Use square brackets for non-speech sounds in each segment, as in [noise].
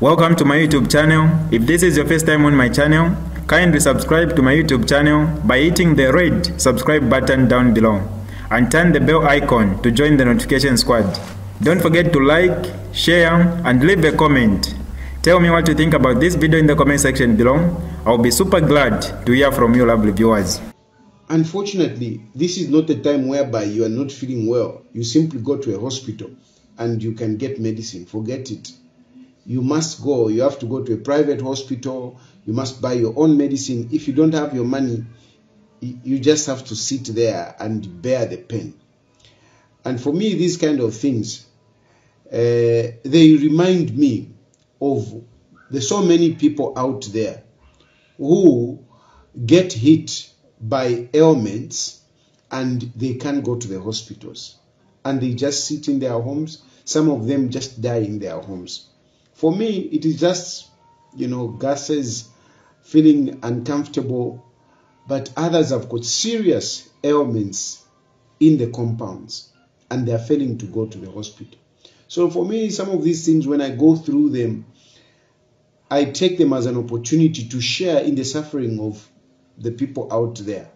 Welcome to my YouTube channel. If this is your first time on my channel, kindly subscribe to my YouTube channel by hitting the red subscribe button down below and turn the bell icon to join the notification squad. Don't forget to like, share and leave a comment. Tell me what you think about this video in the comment section below. I'll be super glad to hear from you lovely viewers. Unfortunately, this is not a time whereby you are not feeling well. You simply go to a hospital and you can get medicine. Forget it. You must go. You have to go to a private hospital. You must buy your own medicine. If you don't have your money, you just have to sit there and bear the pain. And for me, these kind of things, uh, they remind me of the so many people out there who get hit by ailments and they can't go to the hospitals and they just sit in their homes some of them just die in their homes for me it is just you know gases feeling uncomfortable but others have got serious ailments in the compounds and they are failing to go to the hospital so for me some of these things when i go through them I take them as an opportunity to share in the suffering of the people out there,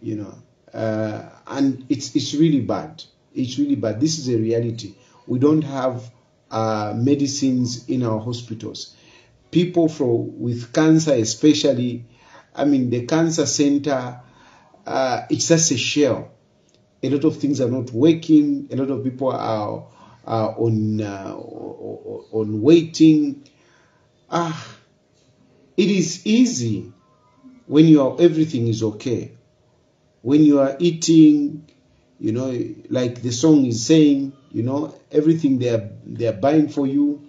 you know. Uh, and it's it's really bad. It's really bad. This is a reality. We don't have uh, medicines in our hospitals. People for with cancer, especially, I mean, the cancer center, uh, it's just a shell. A lot of things are not working. A lot of people are, are on uh, on waiting ah, it is easy when you are everything is okay. When you are eating, you know, like the song is saying, you know, everything they are they are buying for you.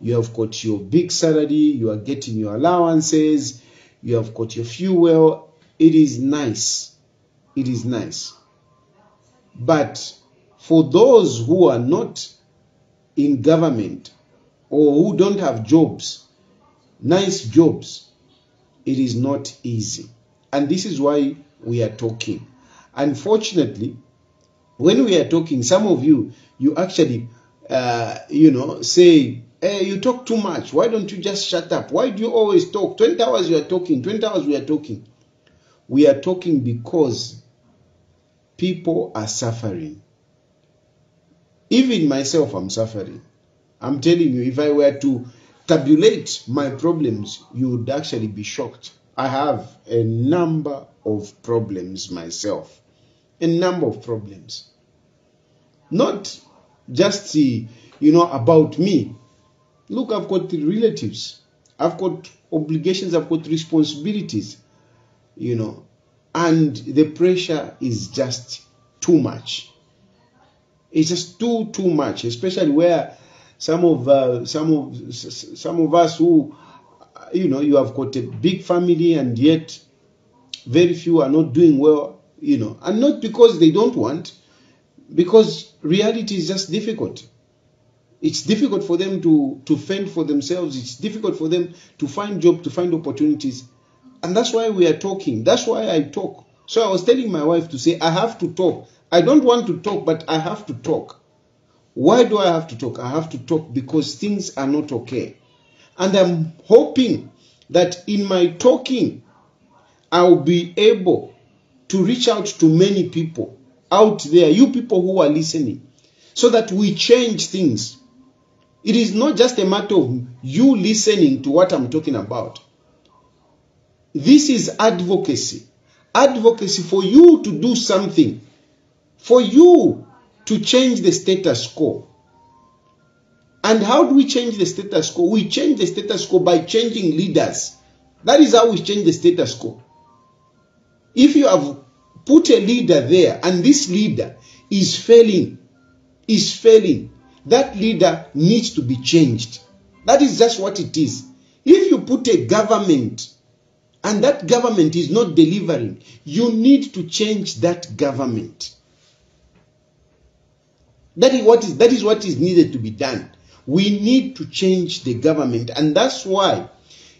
You have got your big salary, you are getting your allowances, you have got your fuel. It is nice. It is nice. But for those who are not in government or who don't have jobs, nice jobs, it is not easy. And this is why we are talking. Unfortunately, when we are talking, some of you, you actually, uh, you know, say, hey, you talk too much. Why don't you just shut up? Why do you always talk? 20 hours you are talking, 20 hours we are talking. We are talking because people are suffering. Even myself, I'm suffering. I'm telling you, if I were to tabulate my problems, you would actually be shocked. I have a number of problems myself. A number of problems. Not just, uh, you know, about me. Look, I've got relatives. I've got obligations. I've got responsibilities, you know, and the pressure is just too much. It's just too, too much, especially where some of uh, some of some of us who you know you have got a big family and yet very few are not doing well you know and not because they don't want because reality is just difficult. It's difficult for them to to fend for themselves. It's difficult for them to find job to find opportunities. And that's why we are talking. That's why i talk. So i was telling my wife to say i have to talk. I don't want to talk but i have to talk. Why do I have to talk? I have to talk because things are not okay. And I'm hoping that in my talking, I'll be able to reach out to many people out there, you people who are listening, so that we change things. It is not just a matter of you listening to what I'm talking about. This is advocacy. Advocacy for you to do something, for you to change the status quo. And how do we change the status quo? We change the status quo by changing leaders. That is how we change the status quo. If you have put a leader there and this leader is failing, is failing, that leader needs to be changed. That is just what it is. If you put a government and that government is not delivering, you need to change that government. That is what is that is what is needed to be done. We need to change the government, and that's why,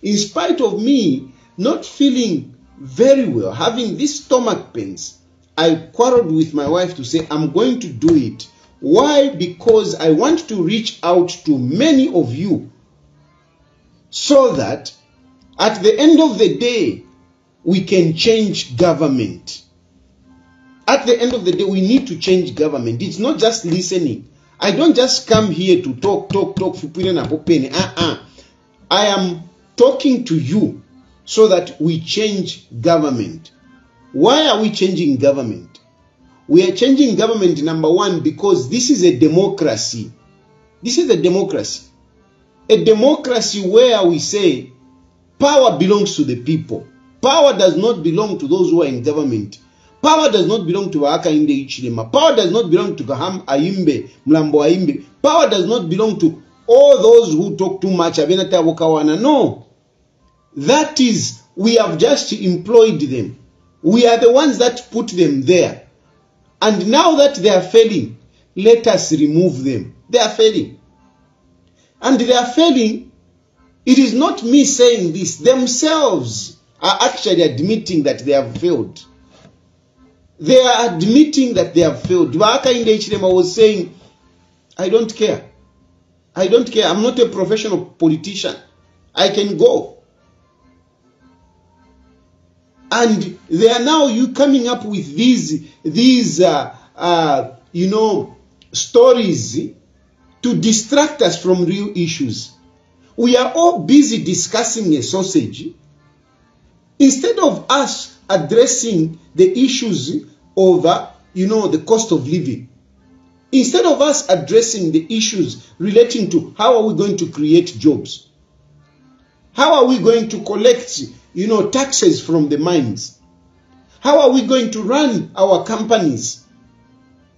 in spite of me not feeling very well, having these stomach pains, I quarreled with my wife to say I'm going to do it. Why? Because I want to reach out to many of you so that at the end of the day, we can change government. At the end of the day, we need to change government. It's not just listening. I don't just come here to talk, talk, talk, uh-uh. I am talking to you so that we change government. Why are we changing government? We are changing government, number one, because this is a democracy. This is a democracy. A democracy where we say power belongs to the people. Power does not belong to those who are in government. Power does not belong to Waaka Inde Ichilema. Power does not belong to Kaham Ayimbe, Mulambo Haimbe. Power does not belong to all those who talk too much. No. That is, we have just employed them. We are the ones that put them there. And now that they are failing, let us remove them. They are failing. And they are failing. It is not me saying this. Themselves are actually admitting that they have failed. They are admitting that they have failed. Hakainde Hichilema was saying, I don't care. I don't care. I'm not a professional politician. I can go. And they are now you coming up with these these uh, uh, you know stories to distract us from real issues. We are all busy discussing a sausage instead of us addressing the issues uh, you know the cost of living. Instead of us addressing the issues relating to how are we going to create jobs, how are we going to collect you know, taxes from the mines? How are we going to run our companies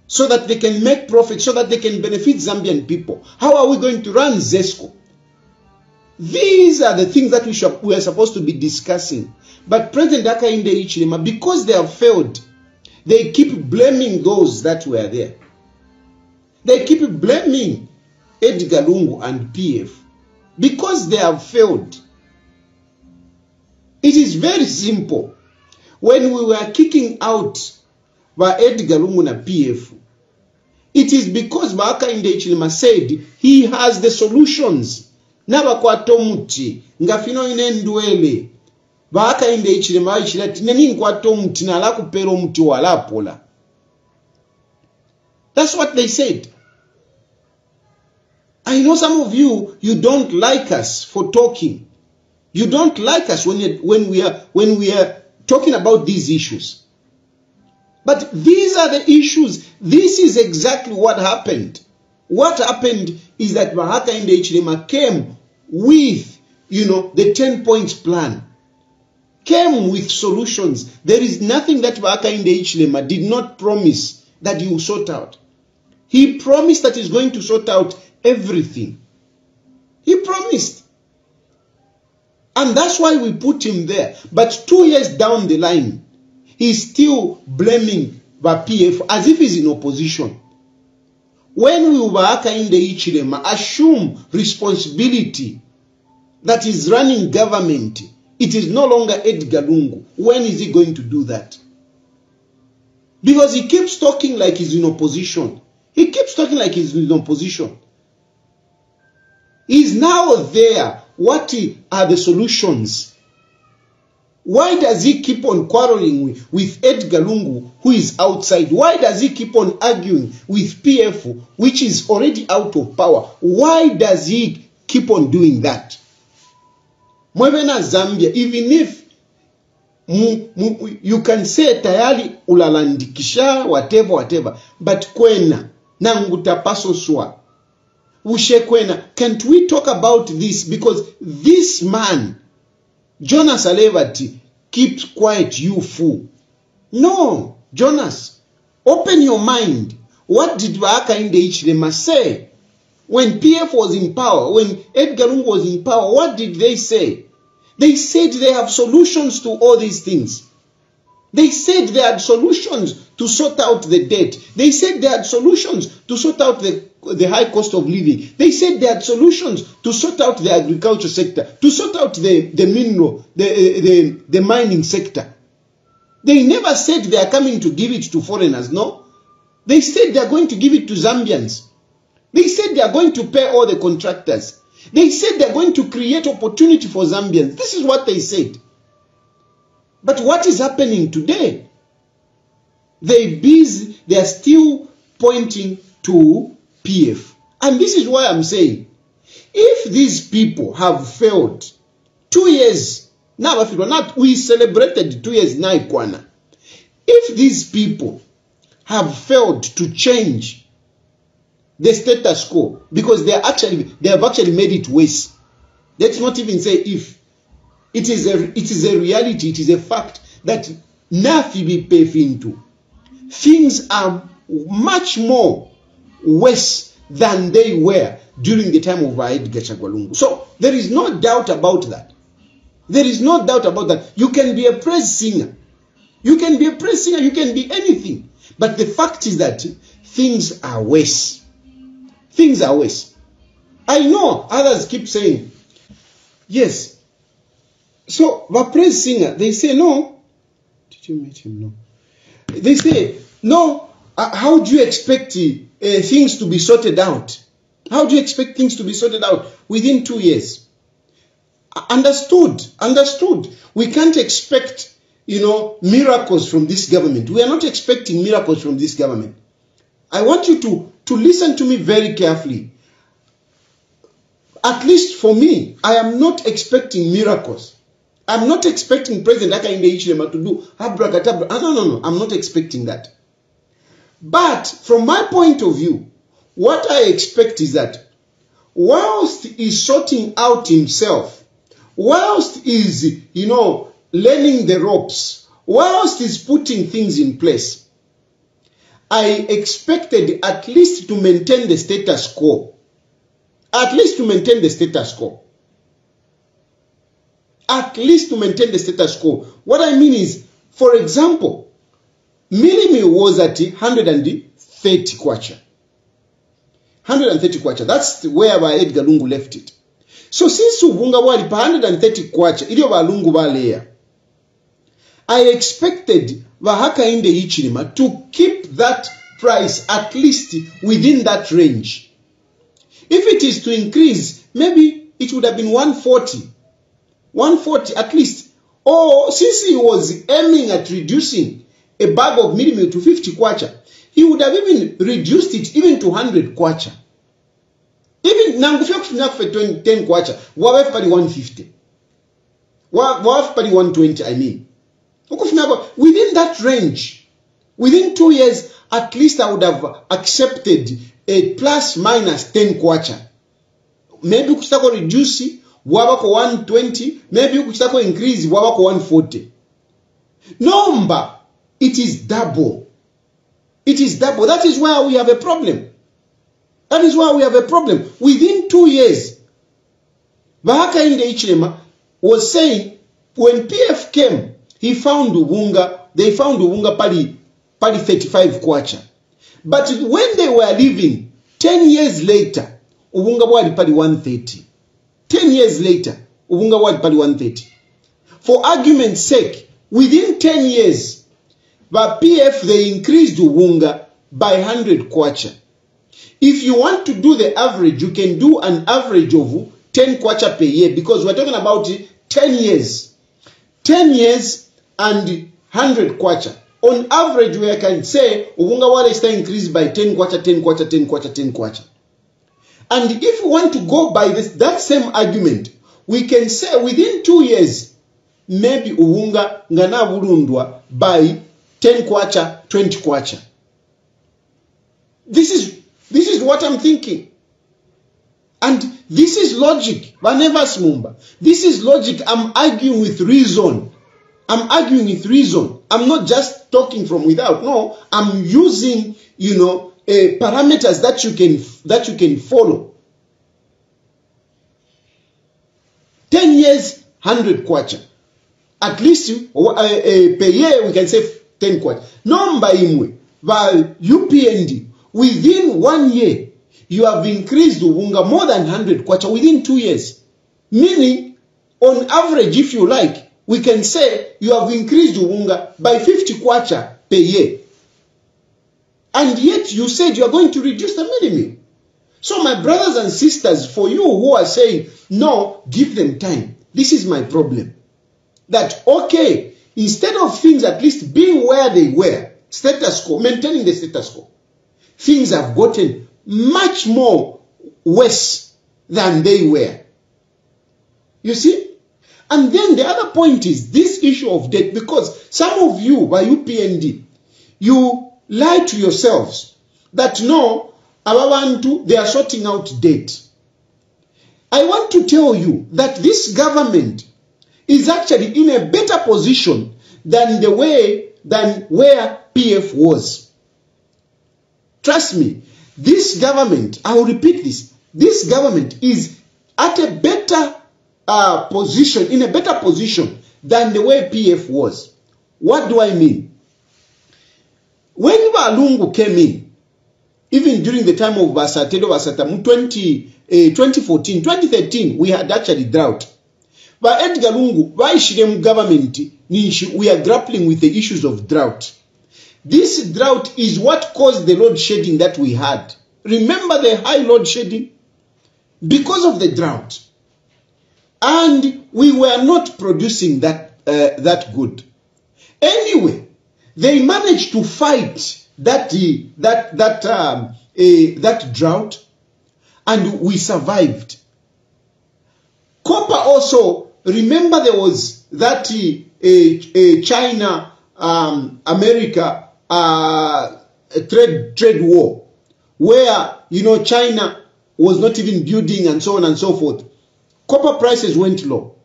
so that they can make profit, so that they can benefit Zambian people? How are we going to run ZESCO? These are the things that we, should, we are supposed to be discussing. But President Hakainde Hichilema, because they have failed, they keep blaming those that were there. They keep blaming Edgar Lungu and PF because they have failed. It is very simple. When we were kicking out by Edgar Lungu na PF, it is because Hakainde Hichilema said he has the solutions. Nabakwata omuti nga fino ine ndwele Hakainde Hichilema ayishira ati neni nkwata omuti nala kupera omuti walapola. That's what they said. I know some of you, you don't like us for talking. You don't like us when, you, when, we are, when we are talking about these issues. But these are the issues. This is exactly what happened. What happened is that Hakainde Hichilema came with, you know, the 10 points plan. Came with solutions. There is nothing that Hakainde Hichilema did not promise that he will sort out. He promised that he's going to sort out everything. He promised. And that's why we put him there. But two years down the line, he's still blaming the PF as if he's in opposition. When we were in the Hichilema, assume responsibility that is running government, it is no longer Edgar Lungu. When is he going to do that? Because he keeps talking like he's in opposition. He keeps talking like he's in opposition. He's now there. What are the solutions? Why does he keep on quarreling with, Edgar Lungu, who is outside? Why does he keep on arguing with PF, which is already out of power? Why does he keep on doing that? Mwevena Zambia, even if mu, mu, you can say tayari ulalandikisha whatever whatever, but kwena nangutapasoswa ushekwena can't we talk about this? Because this man jonas alevati keeps quiet you fool. No jonas open your mind. What did Hakainde Hichilema say? When pf was in power when edgar was in power what did they say? They said they have solutions to all these things. They said they had solutions to sort out the debt. They said they had solutions to sort out the, the high cost of living. They said they had solutions to sort out the agriculture sector, to sort out the, the mineral, the, uh, the, the mining sector. They never said they are coming to give it to foreigners, no. They said they are going to give it to Zambians. They said they are going to pay all the contractors. They said they are going to create opportunity for Zambians. This is what they said. But what is happening today? They busy, they are still pointing to PF. And this is why I'm saying, if these people have failed two years, now if not, we celebrated two years now, Kwana. If these people have failed to change the status quo, because they actually they have actually made it worse. Let's not even say if. It is a it is a reality, it is a fact that nothing be paid into. Things are much more worse than they were during the time of Edgar Chagwa Lungu. So there is no doubt about that. There is no doubt about that. You can be a praise singer. You can be a praise singer, you can be anything. But the fact is that things are worse. Things are worse. I know others keep saying, yes. So the praise singer, they say, no. Did you meet him? No. They say, no, uh, how do you expect uh, things to be sorted out? How do you expect things to be sorted out within two years? Understood, understood. We can't expect, you know, miracles from this government. We are not expecting miracles from this government. I want you to, to listen to me very carefully. At least for me, I am not expecting miracles. I'm not expecting President Hakainde Hichilema to do abracadabra. No, no, no. I'm not expecting that. But from my point of view, what I expect is that whilst he's sorting out himself, whilst he's, you know, learning the ropes, whilst he's putting things in place, I expected at least to maintain the status quo. At least to maintain the status quo. At least to maintain the status quo. What I mean is, for example, Milimi was at 130 kwacha. 130 kwacha. That's where Edgar Lungu left it. So since Ubunga wali pa 130 kwacha, iliyo balungu baleya. I expected Vahakainde Hichilema to keep that price at least within that range. If it is to increase, maybe it would have been 140. 140 at least. Or since he was aiming at reducing a bag of millimil to 50 kwacha, he would have even reduced it even to 100 kwacha. Even nangufia kutumia kufe 10 kwacha, wawe pali 150. Wawe pali 120, I mean. Within that range, within two years, at least I would have accepted a plus minus 10 kwacha. Maybe ukitaka reduce wabako 120, maybe ukitaka increase wabako 140. Number, it is double. It is double. That is why we have a problem. That is why we have a problem. Within two years, Bahakainde Ichilema was saying when PF came, he found Ubunga, they found Ubunga pali, pali 35 kwacha. But when they were leaving, 10 years later, Ubunga wali pali 130. 10 years later, Ubunga wali pali 130. For argument's sake, within 10 years, the PF, they increased Ubunga by 100 kwacha. If you want to do the average, you can do an average of 10 kwacha per year because we're talking about 10 years. 10 years and 100 kwacha. On average, we can say Uwunga Wale is increased by 10 kwacha, 10 kwacha, 10 kwacha, 10 kwacha. And if you want to go by this, that same argument, we can say within two years, maybe Ubunga ngana by 10 kwacha, 20 kwacha. This is, this is what I'm thinking. And this is logic. This is logic. I'm arguing with reason. I'm arguing with reason. I'm not just talking from without. No, I'm using, you know, uh, parameters that you can that you can follow. Ten years 100 kwacha at least uh, uh, per year we can save 10 kwacha nomba imwe va upnd within one year you have increased ubunga more than 100 kwacha within two years. Meaning on average if you like we can say you have increased ubunga by 50 kwacha per year. And yet you said you are going to reduce the minimum. So my brothers and sisters for you who are saying no give them time this is my problem. That okay instead of things at least being where they were status quo maintaining the status quo things have gotten much more worse than they were. You see? And then the other point is this issue of debt because some of you by upnd you lie to yourselves that no they are sorting out debt. I want to tell you that this government is actually in a better position than the way than where pf was. Trust me this government i will repeat this this government is at a better uh, position in a better position than the way pf was. What do i mean? When Balungu came in, even during the time of Basatelo Basatamu 20, uh, 2014, 2013, we had actually drought. But Edgar Lungu, why Shirem government, we are grappling with the issues of drought. This drought is what caused the load shedding that we had. Remember the high load shedding? Because of the drought. And we were not producing that, uh, that good. Anyway, they managed to fight that that that um, uh, that drought, and we survived. Copper also remember there was that uh, uh, China um, America uh, trade trade war where you know China was not even building and so on and so forth. Copper prices went low.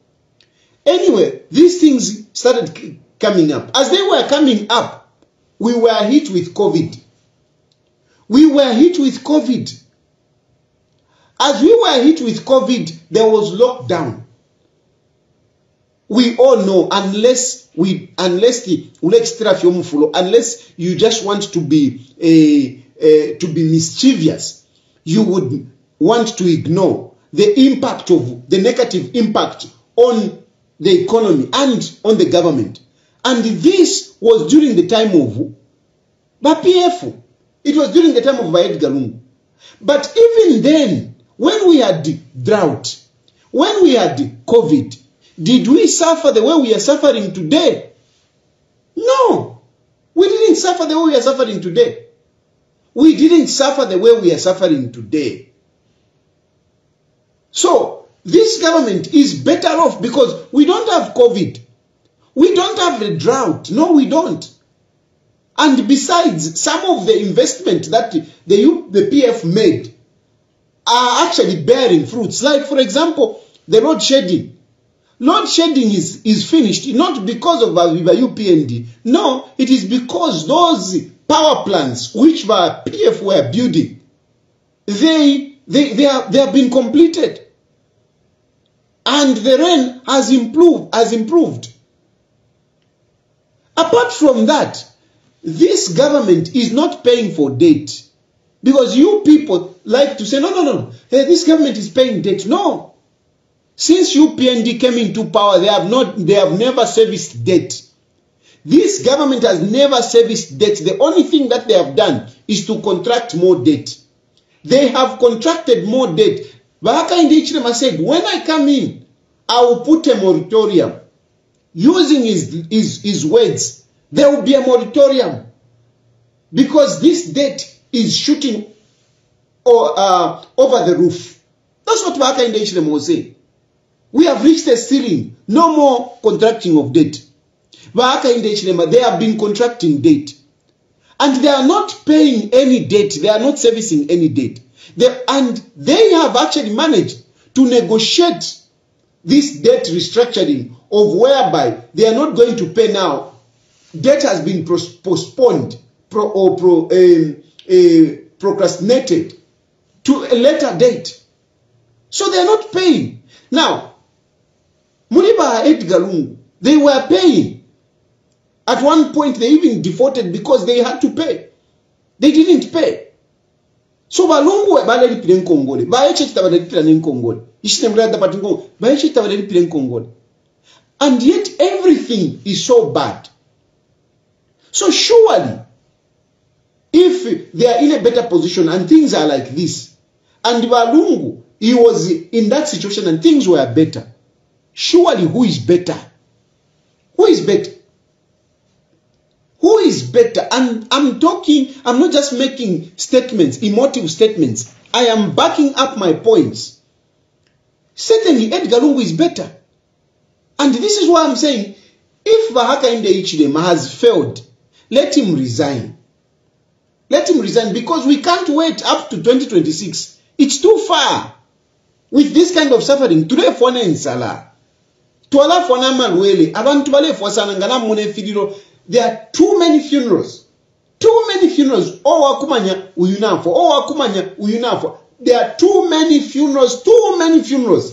Anyway, these things started coming up. As they were coming up, we were hit with COVID. We were hit with COVID. As we were hit with COVID, there was lockdown. We all know, unless we, unless the unless you just want to be a, a, to be mischievous, you would want to ignore the impact of the negative impact on the economy and on the government. And this was during the time of BPF. It was during the time of Edgar Lungu. But even then, when we had drought, when we had COVID, did we suffer the way we are suffering today? No. We didn't suffer the way we are suffering today. We didn't suffer the way we are suffering today. So, this government is better off because we don't have COVID. We don't have a drought. No, we don't. And besides, some of the investment that the, the PF made are actually bearing fruits. Like, for example, the road shedding. Load shedding is, is finished not because of Aviva UPND. No, it is because those power plants which the PF were building, they, they, they, are, they have been completed. And the rain has improved, has improved. Apart from that, this government is not paying for debt. Because you people like to say, no, no, no, hey, this government is paying debt. No. Since UPND came into power, they have not, they have never serviced debt. This government has never serviced debt. The only thing that they have done is to contract more debt. They have contracted more debt. Bahaka Indichirema said, when I come in, I will put a moratorium. Using his, his, his words, there will be a moratorium. Because this debt is shooting or, uh, over the roof. That's what Ba Hakainde Hichilema was saying. We have reached a ceiling. No more contracting of debt. Ba Hakainde Hichilema, they have been contracting debt. And they are not paying any debt. They are not servicing any debt. They, and they have actually managed to negotiate this debt restructuring of whereby they are not going to pay now. Debt has been postponed pro, or pro, um, uh, procrastinated to a later date. So they are not paying. Now, muri ba edgar they were paying. At one point they even defaulted because they had to pay. They didn't pay. So balungu balalipira enkongole bayechekita balalipira nenkongole ishinemulada pati nkongole. Bayechekita balalipira enkongole and yet everything is so bad. So surely if they are in a better position and things are like this and balungu he was in that situation and things were better surely who is better? Who is better? Who is better? And i'm talking i'm not just making statements emotive statements. I am backing up my points. Certainly edgar lungu is better. And this is why i'm saying if bahakainde ichilema has failed let him resign. Let him resign because we can't wait up to 2026 it's too far. With this kind of suffering tulefona ensala twalafona amalwele abantu balefosana nga namuna efiriro there are too many funerals. Too many funerals. Owakumanya uyu nafa owakumanya uyu nafa there are too many funerals. Too many funerals.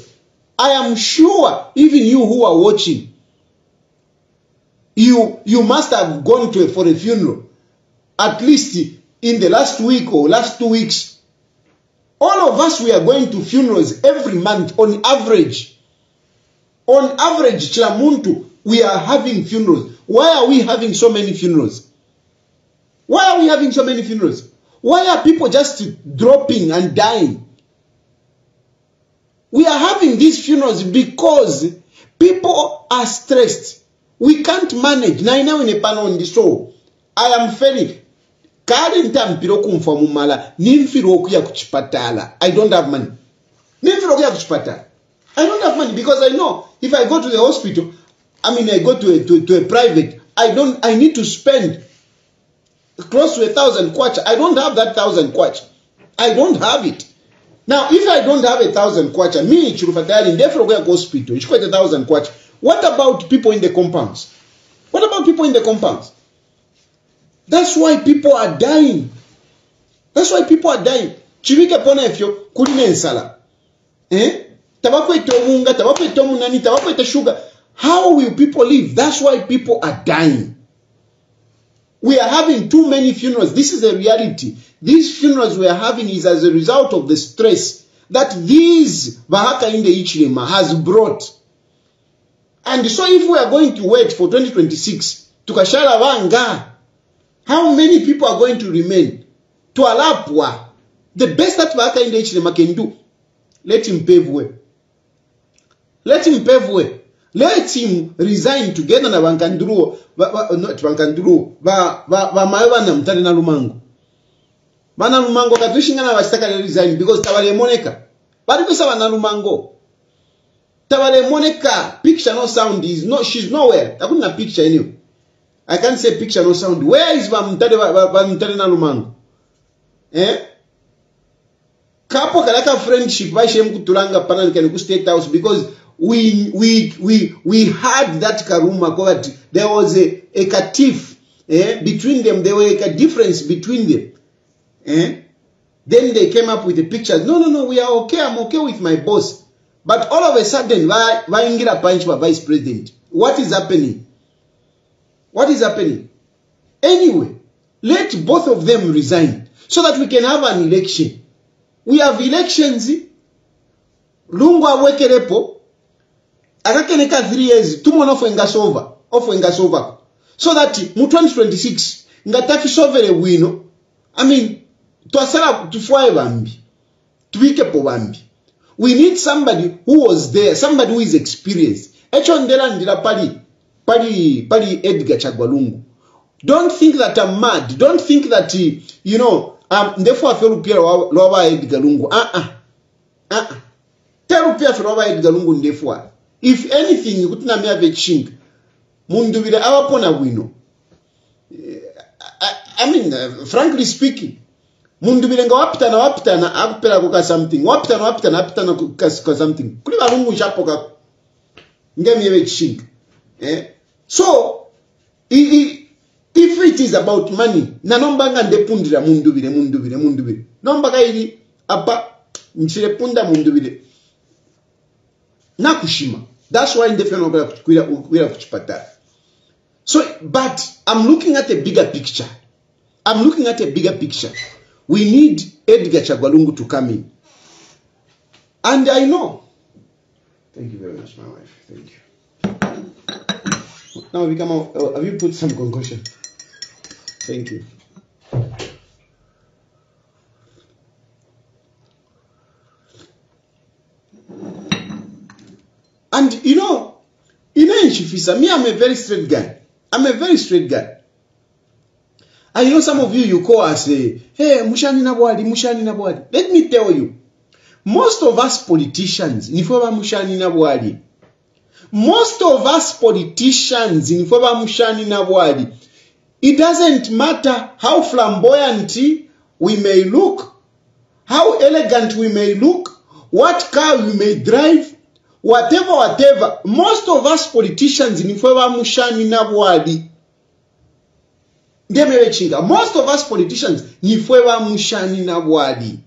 I am sure even you who are watching you you must have gone to a, for a funeral. At least in the last week or last two weeks. All of us we are going to funerals every month on average on average kila muntu we are having funerals. Why are we having so many funerals? Why are we having so many funerals? Why are people just dropping and dying? We are having these funerals because people are stressed. We can't manage. Naina ine pano on the show i am very kale ntampira okunfa mumala nimfira okuya ku i don't have money. Nimfira okuya ku kipatala i don't have money because i know if i go to the hospital i mean i go to a, to, to a private i don't i need to spend close to a thousand kwacha i don't have that thousand kwacha i don't have it. Now if i don't have a thousand kwacha me chilufya tayali ndefira okuya ku hospital ichikwete a thousand kwacha what about people in the compounds? What about people in the compounds? That's why people are dying. That's why people are dying. Chivike pona eh? Tabakweta obunga tabakweta omunani tabakweta sugar. How will people live? That's why people are dying. We are having too many funerals. This is a reality. These funerals we are having is as a result of the stress that these bahaka in the ichilema has brought. And so if we are going to wait for 2026 tukashala vanga how many people are going to remain? Twalapwa. The best that bahaka in the ichilema can do let him pave way let him pave way. Let him resign together na vankanduruo not vankanduruo vamayo vana mutare na lumango vana lumango katishingana vachitaka resign because tavalemoneka vari kuisa vana lumango tavalemoneka picture no sound is no she's nowhere. Takuna picture anyway i can't say picture no sound. Where is vamutare vamutare na lumango eh? Kapo kalaka friendship vaishem kutulanga pananika ku state house because we we we we had that karuma that there was a, a catif eh, between them. There were a difference between them eh? then they came up with the pictures. No no no we are okay. I'm okay with my boss. But all of a sudden why vaingira punch va vice president. What is happening? What is happening? Anyway let both of them resign so that we can have an election. We have elections. Lungu awekerepo akakeneka 3 years tumona ofwengasova ofwengasovako so that mu 2026 nga takisovere bwino i mean twasala tufwaye bambi tubikepo bambi. We need somebody who was there somebody who is experienced. Ekyo ndelandira pali pali pali edgar chagwalungu. Don't think that i'm mad. Don't think that you know um, ndefu afe olupira lwaba edgar lungu. Uh -uh. Uh -uh. terupira fe lwaba edgar lungu ndefu afe if anything kuti nami ave chinga munduvire avapona bwino i mean uh, frankly speaking munduvire nga wapitana wapitana akuperako ka something. Wapitana wapitana apitana ka something. Kuli valungu chapo kako ngemi ave chinga eh? so i, i, if it is about money nanombanga ndepundira munduvire munduvire munduvire nomba ili apa nchirepunda munduvire nakushima that's why ndefena kukwira kuchipatara so but i'm looking at a bigger picture. I'm looking at a bigger picture. We need edgar chagwa lungu to come in. And i know. Thank you very much my wife. Thank you. Now we come out. Uh, have you put some concoction? Thank you And you know, in Chifisa, me, I'm a very straight guy. I'm a very straight guy. And you know, some of you, you call and say, hey, Mushani Nabwadi, Mushani Nabwadi. Let me tell you, most of us politicians, Nifoba Mushani Nabwadi, most of us politicians, Nifoba Mushani Nabwadi, it doesn't matter how flamboyant we may look, how elegant we may look, what car we may drive, whatever whatever. Most of us politicians nifwe bamushani nabwali ngemere chinga. Most of us politicians nifwe bamushani nabwali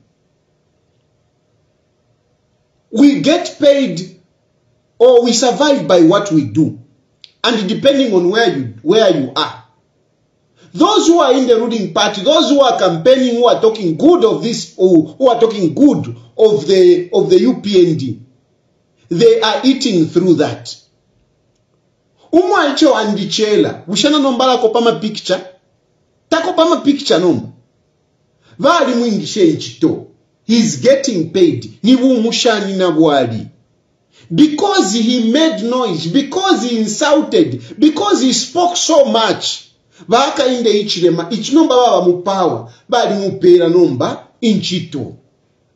we get paid or we survive by what we do. And depending on where you where you are. Those who are in the ruling party those who are campaigning who are talking good of this or who are talking good of the of the upnd they are eating through that. Umwaicho andichela bushana nombala kopama mapicture takopa mapicture nomba. Vali mwingishe nchito heis getting paid. Ni bumushani na bwali because he made noise because he insulted because he spoke so much vaakainde ichilema ichinomba vava mupawa vali mupera nomba inchito.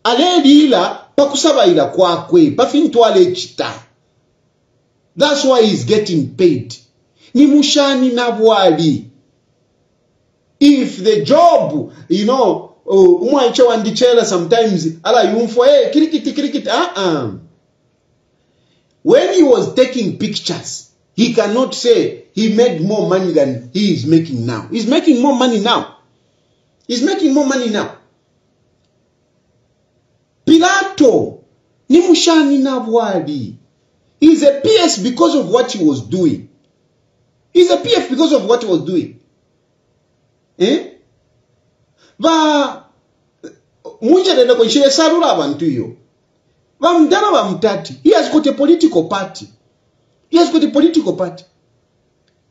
Alelila pakusabayira kwakwe pafintwala ekita thats why heis getting paid. Ni mushani na if the job you know uh, umwaiche wandichela sometimes ala yumfo hey, kirikiti kirikiti uh -uh. when he was taking pictures he cannot say he made more money than he is making now. He's making more money now. He's making more money now Pilato ni mshani na bwali. He's a PS because of what he was doing. He's a PF because of what he was doing. Eh? Ba Va munjerenda kwenshire sarula abantu iyo. ba mtati. He has got a political party. He has got a political party.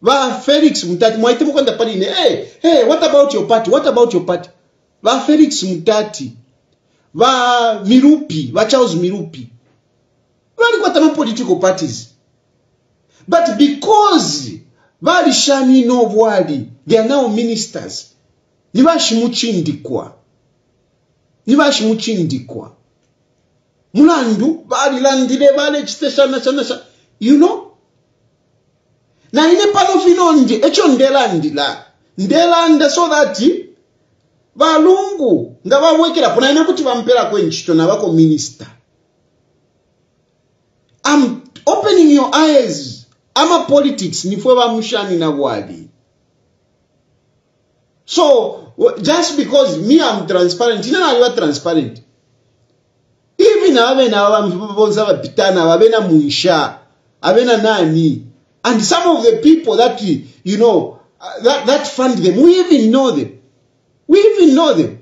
Ba Felix Mutati mwaite mukwenda pali ne. Hey, hey, what about your party? What about your party? Ba Felix Mutati. vamirupi vacharles mirupi vari kwatanopolitical parties. But because vari shani novwali they are now ministers. Ni vaximuchindikwa ni vaximuchindikwa mulandu vari landile vale chiteshana chanasha you know? Na ine pano fino ndi echo ndelandila ndelanda so that valungu nga vawekera pona ina kuti vamupera ntchito navako minista i'm opening your eyes. Amapolitics nifwe vamushani na bwali so just because me i'm transparent ine naliva transparent. Even avave navavonza vapitana vavena munsha ave na nani. And some of the people that you know uh, that, that fund them we even know them We even know them.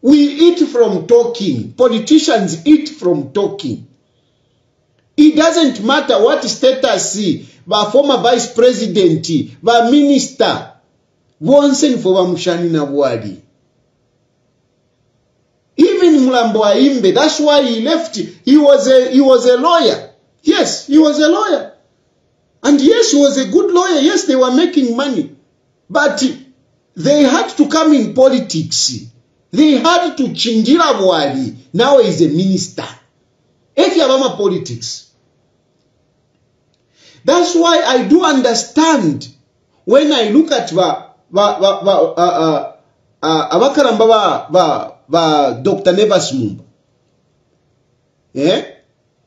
We eat from talking. Politicians eat from talking. It doesn't matter what status, ba former vice president, ba minister, for mshani na bwali. Even Mulambo Aimbe, that's why he left. He was a he was a lawyer. Yes, he was a lawyer. And yes, he was a good lawyer. Yes, they were making money. But they had to come in politics. They had to chingira bwali. Now is a minister. Ekyabama politics. That's why I do understand when I look at abakaramba ba ba ba Dr. Nevas Mumba. Yeah?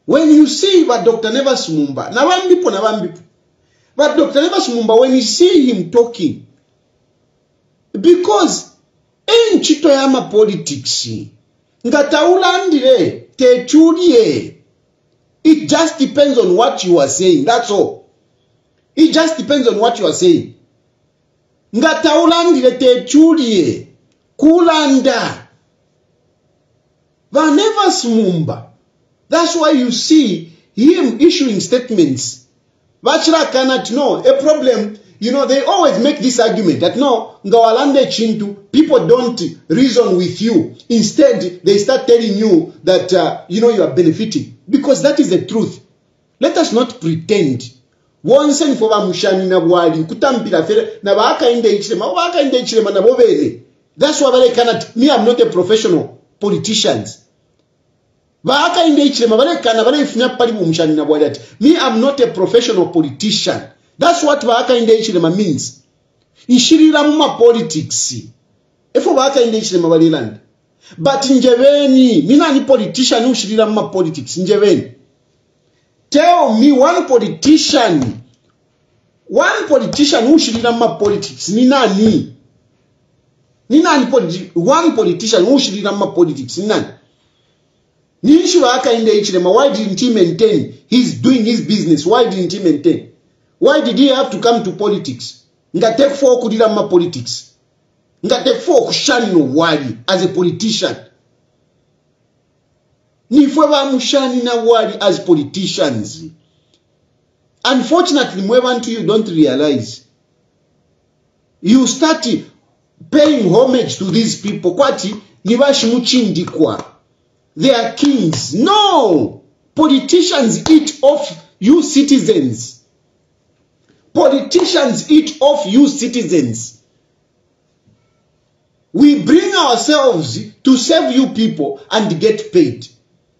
When you see va Dr. Nevas Mumba, na bambipo na bambipo. But Dr. Nevas Mumba, when you see him talking, because enchito yama politics nga taulandire techulie it just depends on what you are saying that's all. It just depends on what you are saying. Nga taulandire techulie kulanda. Vanevas mumba that's why you see him issuing statements. Vachirakana no a problem you know they always make this argument that no ngawalande chintu people don't reason with you. Instead they start telling you that uh, you know you are benefiting. Because that is the truth. Let us not pretend. Vonse nifo vamushani navwali kutambira fere navaakainde ichirema ichirema vene that's why varekana ti me i'm not a professional ati me am not a professional politician that's what vaakainde echirema means. Nshirira mumapolitics efo vaakainde echirema valilanda but njeveni minani politician ushirira mumapolitics njeveni. Tell me one politician. One politician ushirira mumapolitics ni nani? Ni nani politi one politician ushirira mumapolitics ni nani? Ninshi vaakainde ichirema why didn't he maintain he's doing his business? Why didn't he maintain why did he have to come to politics? Nga ngatekufo okulira four ngatekufo okushanino wali as a politician. Nifwe na wali as politicians. Unfortunately mwe bantu you don't realize. You start paying homage to these people. Kwati kwa. they are kings. No! Politicians eat off you citizens politicians eat off you citizens. We bring ourselves to serve you people and get paid.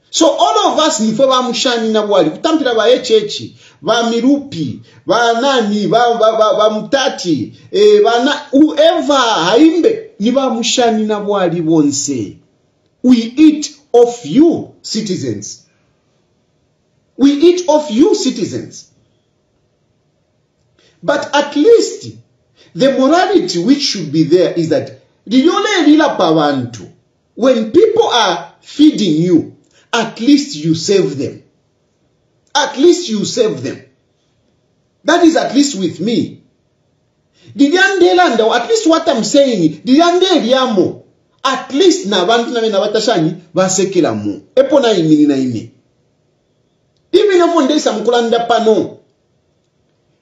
So all of us nifwe vamushani navwali kutambira vaechechi vamirupi vanani vamutati vana whoever haimbe ni vamushani navwali vonse we eat of you citizens. We eat of you citizens but at least the morality which should be there is that lilolelila pavantu when people are feeding you at least you save them. At least you save them. That is at least with me. Lilyandelanda at least what i'm saying lilyandelyamo at least nabantu nave navatashani vasekelamu epo na imini na ine. Even efo ndeisa mukulanda pano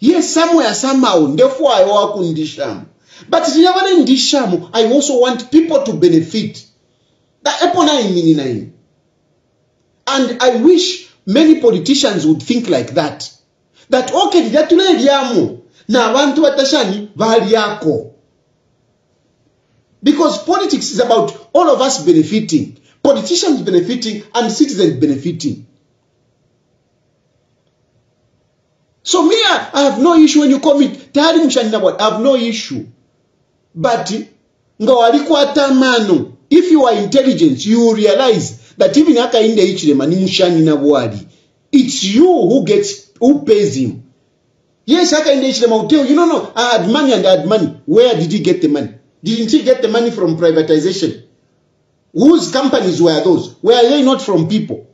ye somewhere somehow ndefwayo wakundishamu but tiyavane ndishamu i also want people to benefit. That epo na imini na ine and i wish many politicians would think like that. That okay lilyatulelyamu nabantu batashani valyako because politics is about all of us benefiting. Politicians benefiting and citizens benefiting so me i have no issue when you me tayari mshanina bwana i have no issue. But nga walikwata if you are intelligent you realize that even haka inde ichilema ni mshanina bwali it's you who gets who pays him. Yes haka inde ichilema uteo. you know, no i had money and i had money. Where did he get the money? Didn't he get the money from privatization? Whose companies were those? Were they not from people?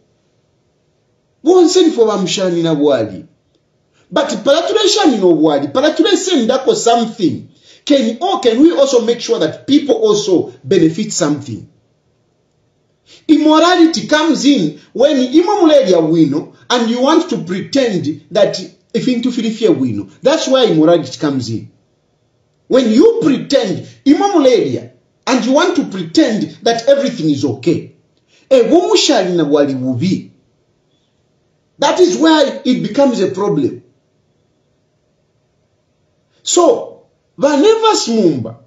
Bonse nifo bamushanina bwali but paratuleshanina obwali paratulesendako something. Can, oh, can we also make sure that people also benefit something? Immorality comes in when imwe mulelya bwino and you want to pretend that ifintu filifye bwino that's where immorality comes in. When you pretend mulelya and you want to pretend that everything is okay. That is where it becomes a problem so Valevas mumba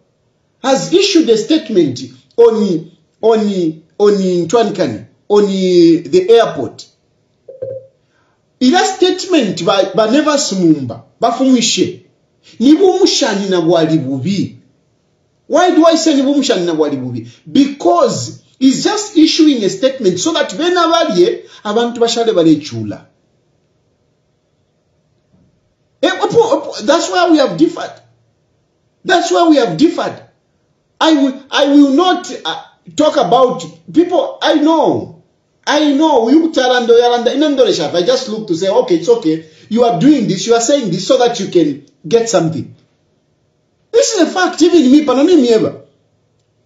has issued a statement on on on ntwanikani on the airport. Ila statement Valevas mumba bafumishe nibumushani bwali bubi. Why do i say nibumushani bwali bubi? Because he's just issuing a statement so that bena abantu bashale balechula that's why we have differed. That's why we have differed. I will, I will not uh, talk about people. I know. I know. Uyukutalanda oyalanda inendoresha I just look to say okay it's okay. You are doing this. You are saying this so that you can get something. This is a fact. Even me panoni ever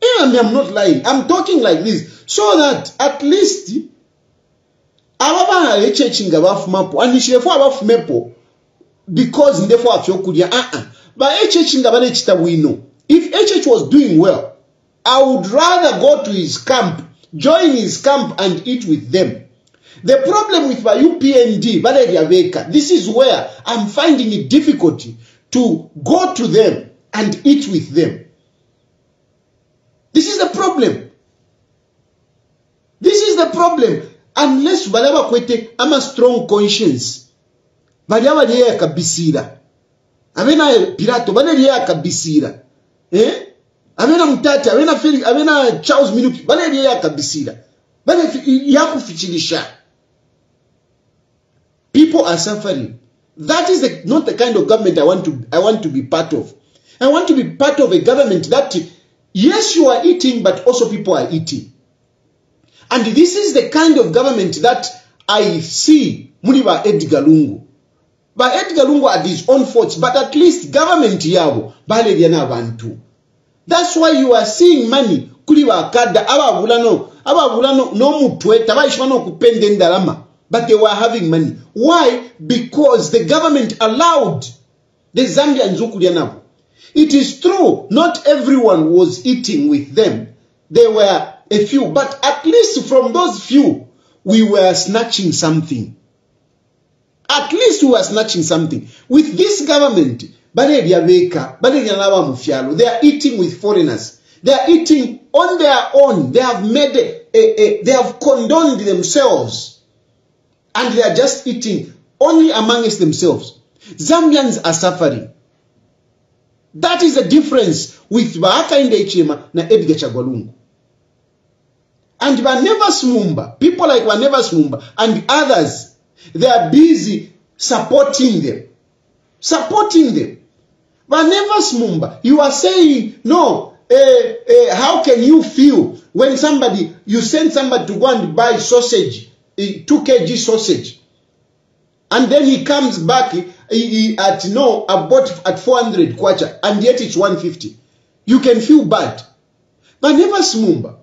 even me I'm not lying. I'm talking like this so that at least aba bana echechi nga bafumapo anishirefu abafumepo because ndefo afyokulya uh-uh. ba echechi nga bane ekitabu ino if HH was doing well I would rather go to his camp join his camp and eat with them. The problem with my UPND Valeria this is where I'm finding it difficult to go to them and eat with them. This is the problem. This is the problem. Unless bali bakwete ama strong conscience bali abali akabisira abena Pilato bali akabisira eh? Abena mtati abena Felix abena Charles Minupi bali akabisira bane yakufichilisha people are suffering. That is the, not the kind of government I want to I want to be part of. I want to be part of a government that yes you are eating but also people are eating. And this is the kind of government that I see. Muli ba Edgar Lungu ba Edgar Lungu had his own faults but at least government yabo balelya n'abantu. That's why you are seeing money kuli bakadda ababula no ababula no n'omutwe tabayishwa n'okupenda endalama but they were having money. Why? Because the government allowed the Zambians okulya nabo it is true not everyone was eating with them. There were a few but at least from those few we were snatching something at least we are snatching something. With this government balebya beeka mufyalo fyalo they are eating with foreigners. They are eating on their own. They have made a, a, a, they have condoned themselves. And they are just eating only amongst themselves. Zambians are suffering. That is the difference with baakainde ichema na edgar chagwalungu. And Banevas Mumba, people like Banevas Mumba and others, they are busy supporting them. Supporting them. But Nevers Mumba, you are saying, no, uh, uh, how can you feel when somebody, you send somebody to go and buy sausage, uh, 2 kg sausage, and then he comes back he, at, no, I bought at 400 kwacha, and yet it's 150. You can feel bad. But Nevers Mumba,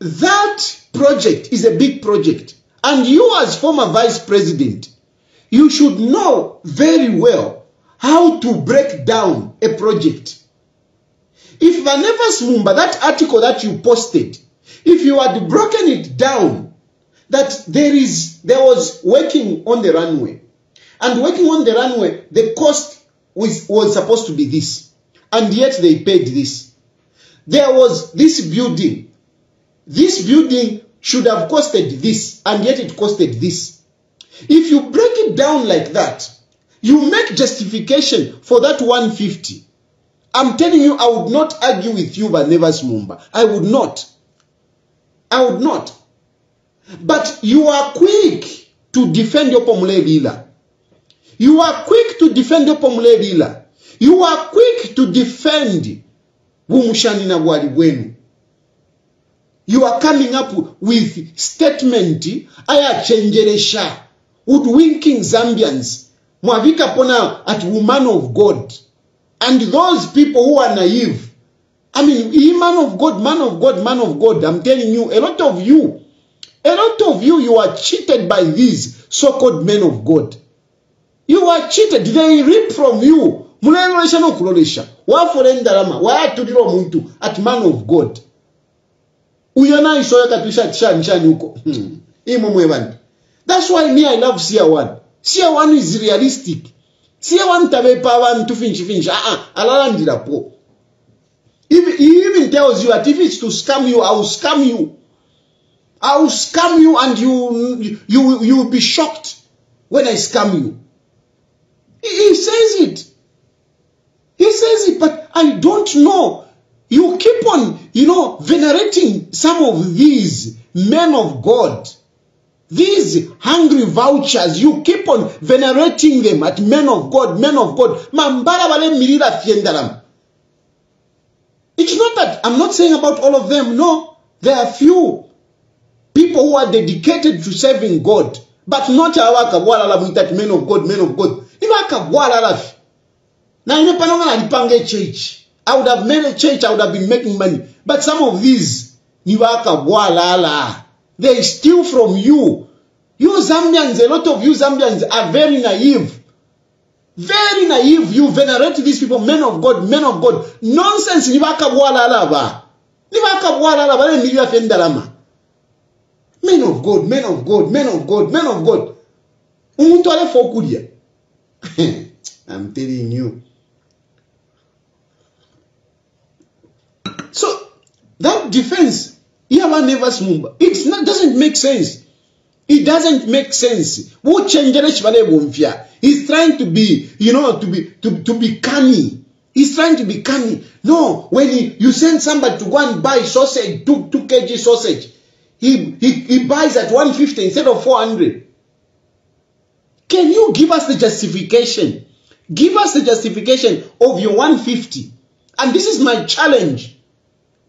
that project is a big project and you as former vice president you should know very well how to break down a project. If Va Nevers Mumba that article that you posted if you had broken it down that there is there was working on the runway. And working on the runway the cost was, was supposed to be this. And yet they paid this. There was this building. This building should have costed this and yet it costed this. If you break it down like that you make justification for that 150 i'm telling you i would not argue with you but Nevers Mumba i would not. I would not. But you are quick to defend your pomulebila you are quick to defend your pomulebila you are quick to defend bumushanina bwali bwenu you are coming up with statement ayachenjeresha woodwinking zambians. Mwavika pona at woman of god. And those people who are naive i mean he man of god man of god man of god i'm telling you a lot of you a lot of you you are cheated by these so-called men of god. You are cheated. They reap from you. Mulolesha nokulolesha wafula endalama wayatulira omuntu at man of god uyo naisoya katwisha tishani shani huko hmm. imwe mwebani that's why me i love sia one. Sia one is realistic. Sia one tabepa abantu finchi finchi. Ah ah alalandirapo If, he even tells you that if it's to scam you i will scam you. I will scam you and you you you will be shocked when i scam you. He, he says it. He says it but i don't know you keep on, you know, venerating some of these men of God, these hungry vouchers, you keep on venerating them at men of God, men of God. It's not that I'm not saying about all of them. No, there are few people who are dedicated to serving God but not muitati men of God men of God. Ivakabwalala na ine church I would have made a church I would have been making money. But some of these nivakabwalala they steal from you. You Zambians a lot of you Zambians are very naive. Very naive you venerate these people men of God men of God. Nonsense nivakabwalala ba. Nivakabwalala valemilira fe ndalama men of god men of god men of god men of god. Umuntu alefa okulya [laughs] i'm telling you that defense yavanevas mumba it doesn't make sense. It doesn't make sense. Chivale vomfya he's trying to be you know to be to, to be canny he's trying to be canny no when he, you send somebody to go and buy sausage two, two kg sausage he, he, he buys at 150 instead of 400. Can you give us the justification? Give us the justification of your 150. And this is my challenge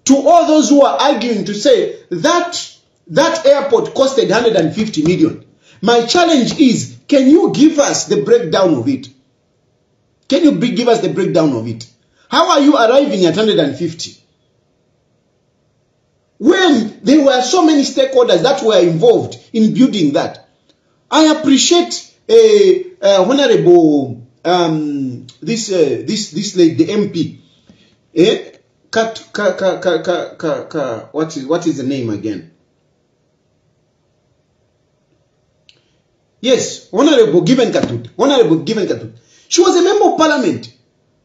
to all those who are arguing to say that that airport costed 150 million. My challenge is, can you give us the breakdown of it? Can you give us the breakdown of it? How are you arriving at 150? when there were so many stakeholders that were involved in building that. I appreciate uh, uh, Honorable um, this uh, this this lady, the MP. Eh? Ka, ka, ka, ka, ka, ka, what is what is the name again? Yes, Honorable Given Katuta. Honorable Given Katuta. She was a member of parliament,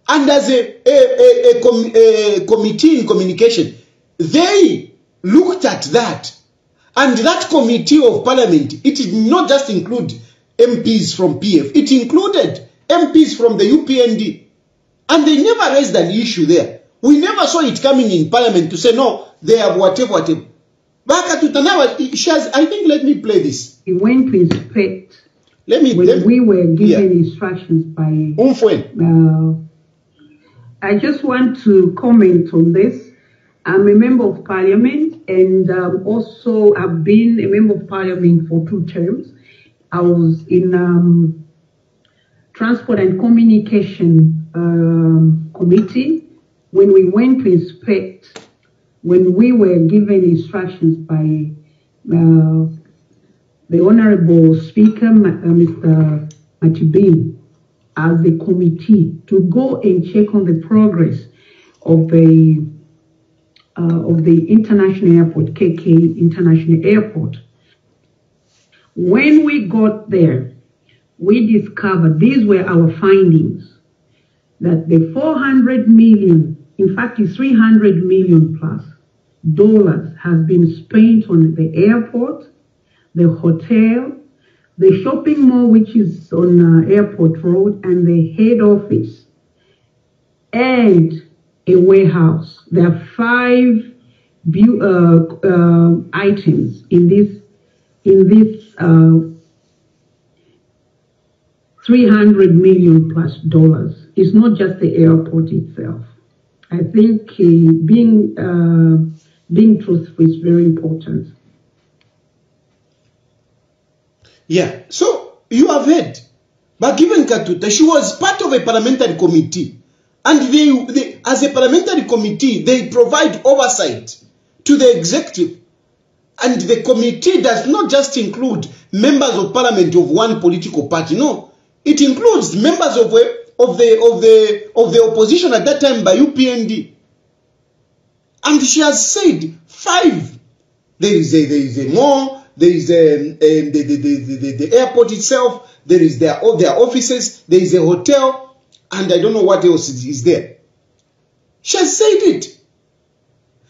and as a a, a, a, com, a committee in communication, they looked at that. And that committee of parliament, it did not just include MPs from PF, it included MPs from the UPND. And they never raised an issue there. We never saw it coming in parliament to say, no, they have whatever, whatever. Baka tutanawa, she has, I think, let me play this. We went to inspect Let me, when let we were given Yeah. instructions by Umfwen. Uh, I just want to comment on this. I'm a member of parliament and um, also I've been a member of parliament for two terms. I was in um, transport and communication um, committee when we went to inspect, when we were given instructions by uh, the Honorable Speaker, uh, Mr. Matibini, as a committee to go and check on the progress of the uh, of the international airport, KK International Airport. When we got there, we discovered these were our findings that the 400 million, in fact, it's 300 million plus dollars has been spent on the airport, the hotel, the shopping mall, which is on uh, Airport Road, and the head office, and a warehouse. There are five uh, uh, items in this in this uh, 300 million plus dollars. It's not just the airport itself. I think uh, being uh, being truthful is very important. Yeah. So you have heard. But given Katuta, she was part of a parliamentary committee. And they, they, as a parliamentary committee, they provide oversight to the executive. And the committee does not just include members of parliament of one political party. No, it includes members of, a, of, the, of, the, of the opposition at that time by UPND. And she has said five. There is a, there is a mall, there is a, um, the, the, the, the, the airport itself, there is their, their offices, there is a hotel, and I don't know what else is, there. She has said it.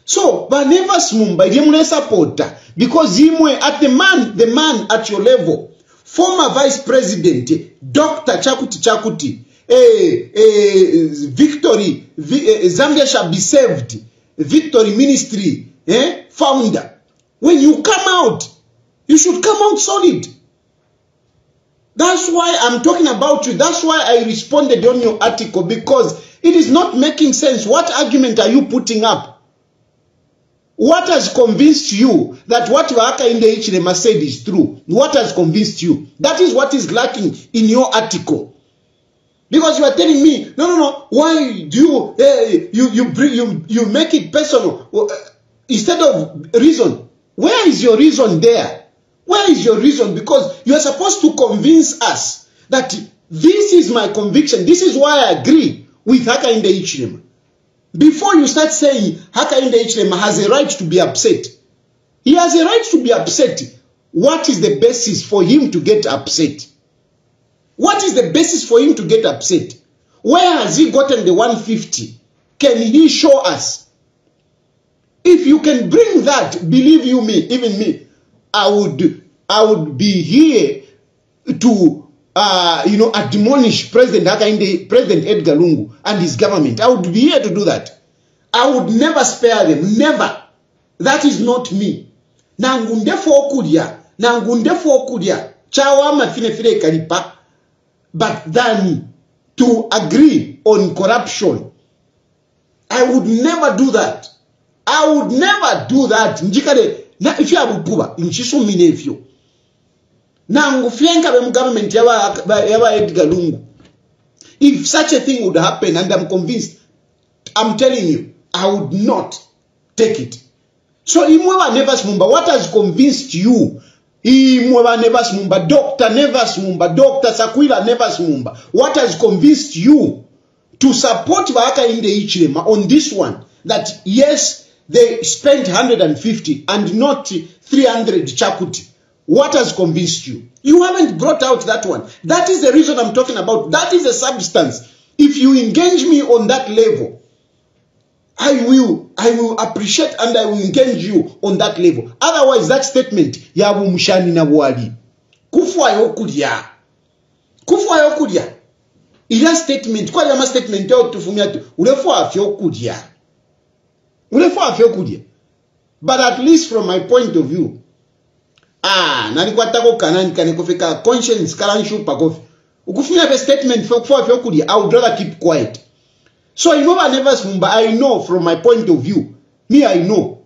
So, ba Nevers Mumba ndiye supporter because at the man the man at your level former vice president Dr. Chakuti Chakuti eh, eh, victory eh, Zambia shall be saved victory ministry eh, founder when you come out you should come out solid that's why I'm talking about you that's why I responded on your article because it is not making sense what argument are you putting up What has convinced you that what Hakainde Hichilema said is true? What has convinced you? That is what is lacking in your article. Because you are telling me, no, no, no. Why do you eh, you you bring you you make it personal uh, instead of reason? Where is your reason there? Where is your reason? Because you are supposed to convince us that this is my conviction. This is why I agree with Hakainde Hichilema. Before you start saying Hakainde Hichilema has a right to be upset, he has a right to be upset. What is the basis for him to get upset? What is the basis for him to get upset? Where has he gotten the 150? Can he show us? If you can bring that, believe you me, even me, I would, I would be here to, uh, you know, admonish President Hakainde, President Edgar Lungu and his government. I would be here to do that. I would never spare them, never. That is not me. Nangu ndefu okudya, nangu ndefu okudya, chawama fine fine kalipa, but then to agree on corruption. I would never do that. I would never do that. Njikale, na ifyo abupuba, nchisumine ifyo. Nangu ngufienka be mu government yaba, yaba Edgar Lungu. If such a thing would happen, and I'm convinced, I'm telling you, I would not take it. So Imwewa Nevas Mumba, what has convinced you? Imweba Nevers Mumba, Dr. Nevers Mumba, Dr. Sekwila Nevers Mumba, what has convinced you to support Hakainde Hichilema on this one? That yes, they spent 150 and not 300 chakuti. What has convinced you? You haven't brought out that one. That is the reason I'm talking about. That is the substance. If you engage me on that level, I will, I will appreciate and I will engage you on that level. Otherwise, that statement, yabu mshani na bwali. Kufwayo kulya. Kufwayo kulya. Ila statement, kwa yama statement yao tufumia tu, ulefu afyo kulya. Ulefu afyo kulya. But at least from my point of view, ah, nalikuwa tako kanani kani kufika conscience kalanshupa kofi. Ukufumia pe statement fyo afyo kulya, I would rather keep quiet. So I know Nevers Mumba. I know from my point of view. Me, I know.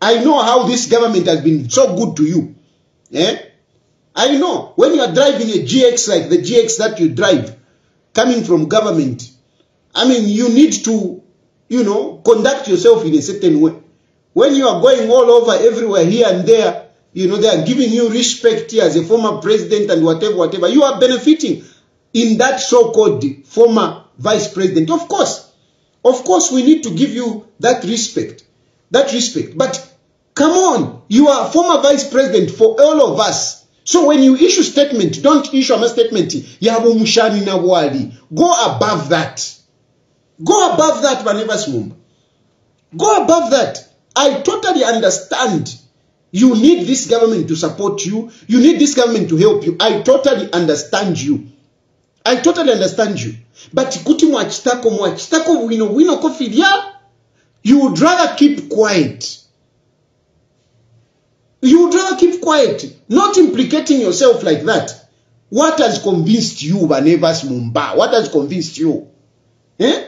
I know how this government has been so good to you. Eh? I know when you are driving a GX like the GX that you drive, coming from government, I mean you need to, you know, conduct yourself in a certain way. When you are going all over everywhere here and there, you know, they are giving you respect here as a former president and whatever, whatever. You are benefiting in that so-called former vice president. Of course, of course, we need to give you that respect. That respect. But come on, you are former vice president for all of us. So when you issue statement, don't issue a statement. Go above that. Go above that, Ba Nevers Mumba. Go above that. I totally understand. You need this government to support you. You need this government to help you. I totally understand you. I totally understand you. But kuti mwachitako mwachitako wino wino kofidya, you would rather keep quiet. You would rather keep quiet, not implicating yourself like that. What has convinced you, Ba Nevers Mumba? What has convinced you? Eh?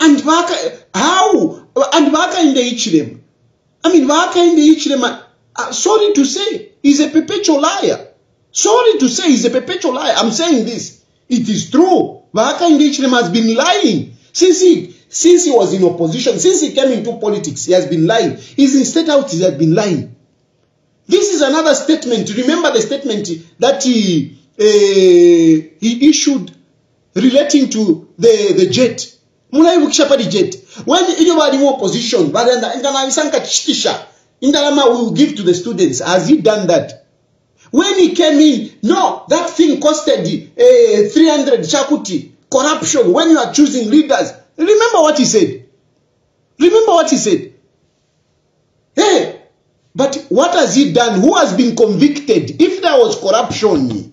And Baka, how? And Ba Hakainde Hichilema. I mean, Ba Hakainde Hichilema, uh, sorry to say, he's a perpetual liar. Sorry to say, he's a perpetual liar. I'm saying this. It is true. Ba Hakainde Hichilema has been lying. Since he, since he was in opposition, since he came into politics, he has been lying. He's in state house, he has been lying. This is another statement. Remember the statement that he, uh, he issued relating to the, the jet. Munaibukisha pa the jet. When iyo mu opposition, badanda, ingana isanka chikisha. Indalama will give to the students. Has he done that? When he came in, no, that thing costed uh, 300 chakuti. Corruption. When you are choosing leaders. Remember what he said. Remember what he said. Hey, but what has he done? Who has been convicted? If there was corruption.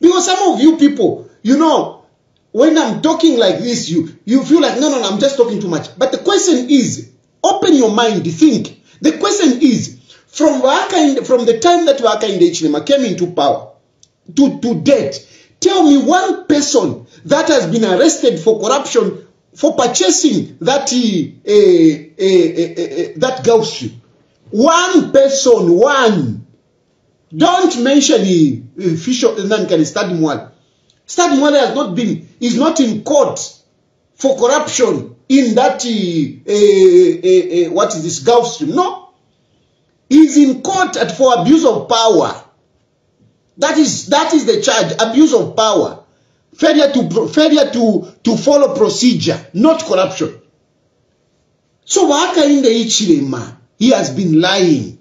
Because some of you people, you know, when I'm talking like this, you, you feel like, no, no, no, I'm just talking too much. But the question is, open your mind, think. The question is, from Waka from the time that Waka Ndechilema came into power to, to date, tell me one person that has been arrested for corruption for purchasing that uh, that Gulf One person, one. Don't mention the uh, Fisher Nankani Stadi Mwale. Has not been, is not in court for corruption in that, uh, uh, uh, what is this, Gulf Stream. No. He's in court for abuse of power. That is, that is the charge, abuse of power. Failure to, failure to, to follow procedure, not corruption. So Wakainde Ichilema, he has been lying.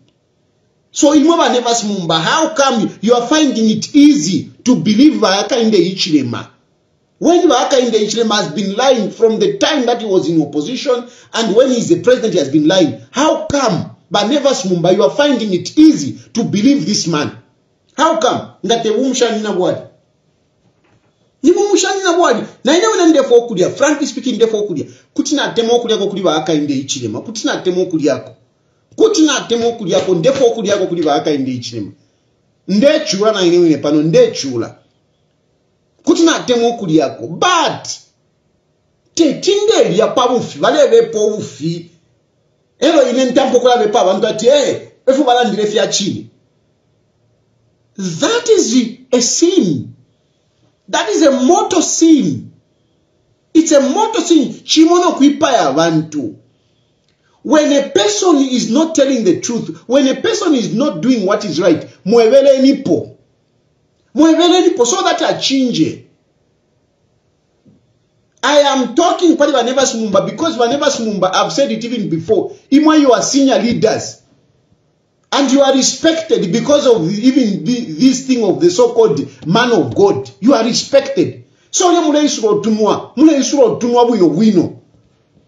So Imwaba Nevers Mumba. How come you are finding it easy to believe Wakainde Ichilema? When Wakainde Ichilema has been lying from the time that he was in opposition and when he's the president, he has been lying. How come, Baneva Smumba, you are finding it easy to believe this man? How come? Ngate wumshanina bwadi. nimumushanina bwali naye wena ndefu okulya frankly speaking ndefu okulya kuti natema okulyako kuli baakainde ichilema kuti natema okulyako kuti natema okulyako ndefu okulyako kuli baakainde ichilema ndechula naine wine pano ndechula. Kuti natema okulyako but tetindelya pabufi balebepo obufi ero ine ntambo okulabepo abantu ati e efu balandire fya chini. That is a sin. That is a mortal sin. It's a mortal sin. Chimono kuipaya abantu when a person is not telling the truth when a person is not doing what is right mwebelenipo mwebelenipo so that achinje I am talking pali Vanevas Mumba because Vanevas Mumba, I've said it even before. Imwa, you are senior leaders. And you are respected because of even this thing of the so-called man of God. You are respected. So le mule isuro utunwa, mule isuro utunwa bwino bwino.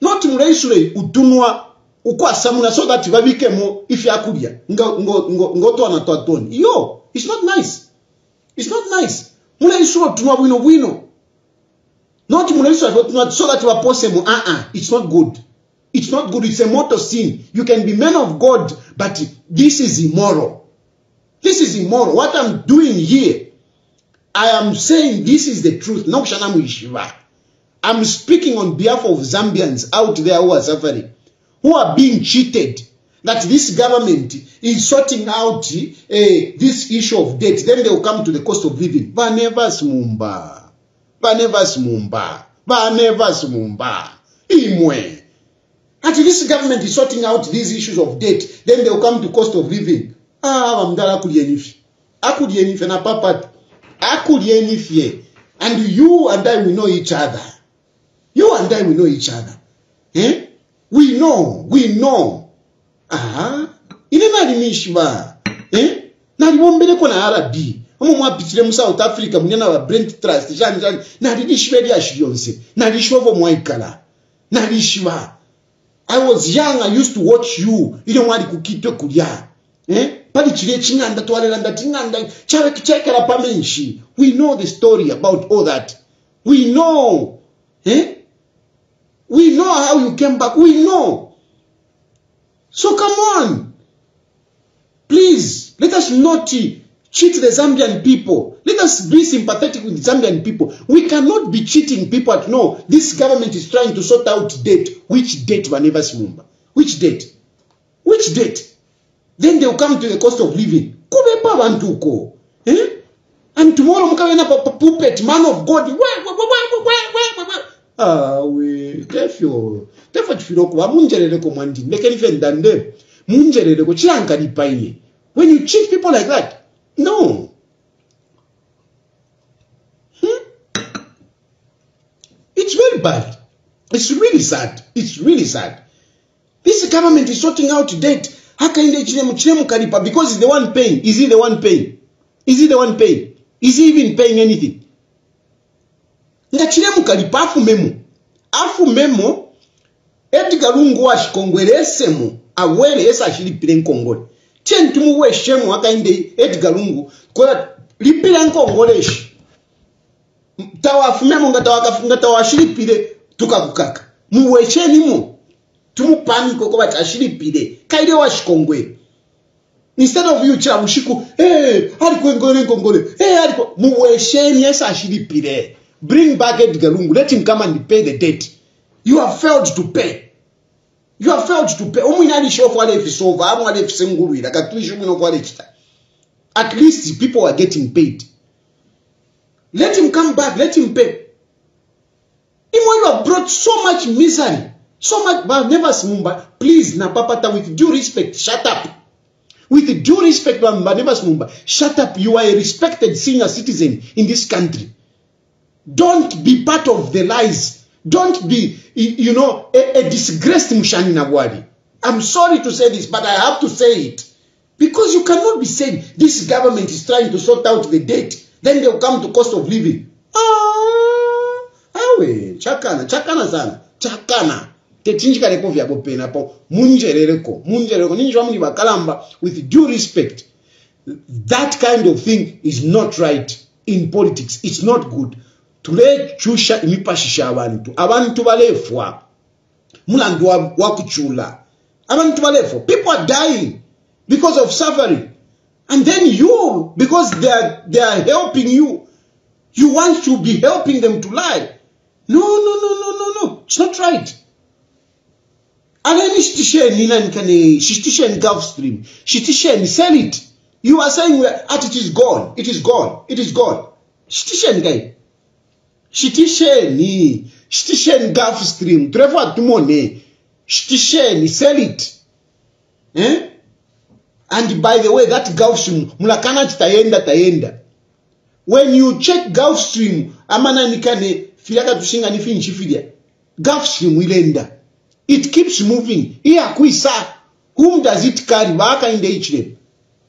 Not mule isuro utunwa ukwa samuna so that babike mo if yakulya. Ngo ngo ngo ngo to na to. Yo, it's not nice. It's not nice. Mule isuro utunwa bwino bwino. Not utunwa so that wapose mo. Ah ah, it's not good. It's not good. It's a mortal sin. You can be men of God, but this is immoral. This is immoral. What I'm doing here, I am saying this is the truth. I'm speaking on behalf of Zambians out there who are suffering, who are being cheated. That this government is sorting out uh, this issue of debt. Then they will come to the cost of living. Va Nevers Mumba. Vanevas Mumba. Vanevas Mumba. Imwe. And this government is sorting out these issues of debt, then they'll come to cost of living. Ah, mudala akulienifye akulienifye na papat. Akulienifi. And you and I, we know each other. You and I, we know each other. Eh? We know, we know. Ah, ine nalimishwa. Eh? Nalibombeleko na Omo mwapitire mu South Africa munena wa Brent Trust. Jani jani. Nalishwe lya shiyonse. Nalishwa vo mwaikala. Nalishwa. I was young, I used to watch you. Ile mwali kukitwe kulya. Eh? Pali chile chinganda twalela chinganda chawe kichekera pamenshi. We know the story about all that. We know. Eh? We know how you came back. We know. So come on. Please, let us not cheat the Zambian people. Let us be sympathetic with Zambian people. We cannot be cheating people at no. This government is trying to sort out debt. Which debt, Va Nevers Mumba? Which debt? Which debt? Then they'll come to the cost of living. Kubepa bantuko. Eh? And tomorrow mukawena puppet, man of God. Ah, we. Therefore, therefore, tfiloko wa munjerere ko mwandi. Ndekeni fe ndande. When you cheat people like that, no. Hmm? It's very bad. It's really sad. It's really sad. This government is sorting out debt. Hakainde chilemu because he's the one paying. Is he the one paying? Is he the one paying? Is he even paying anything? Nga chilemu kalipa afu memo. Afu memo. Edgar Lungu wa shikongwele esemu. Awele esa ashilipile nkongole. Tien tumuwe shemu Edgar Lungu. kola lipile nkongoleshi. Tawafumemo Tawafu memo nga tawashilipile tukakukaka. Muwecheni mu. tumupaniko ko bati ashilipile kaile washikongwe instead of you chira mushiku eh aliko ngole ngongole. Eh aliko muwesheni yesa ashilipile bring back Edgar Lungu let him come and pay the debt. You have failed to pay you have failed to pay. Umwine alishofu alefisova amwe alefisengulwira kwa umwine kwalechita at least people are getting paid. Let him come back let him pay. Imwe you have brought so much misery so much but never simumba please napapata with due respect shut up. With due respect never simumba shut up. You are a respected senior citizen in this country. Don't be part of the lies don't be you know a, a disgraced mushani nabwali i'm sorry to say this but i have to say it. Because you cannot be saying this government is trying to sort out the debt then they'll come to cost of living. Ah, awe chakana chakana sana chakana. Techinjikarepo vyako penapo munjerereko munjerereko. Ninjwa muni vakalamba with due respect that kind of thing is not right in politics. It's not good tulecyusha imipashisha abantu. Abantu balefwa mulandu wakuchula abantu balefwa people are dying because of suffering. And then you because they are, they are helping you you want to be helping them to lie no no no no no no. It's not right. Aleni shitisheni nanikane shitisheni gulf stream shitisheni. Sell it. You are saying at it is gone. It is gone. It is gone. Shitisheni guy shitisheni shitisheni gulf stream. Turefa tumone shitisheni sell it. Eh? and by the way that gulf stream mulakana ti tayenda when you check gulf stream amananikane filakatushinga ni finchifilya gulf stream ilenda. It keeps moving. Iyakuisa whom does it carry? Baaka inda ichile.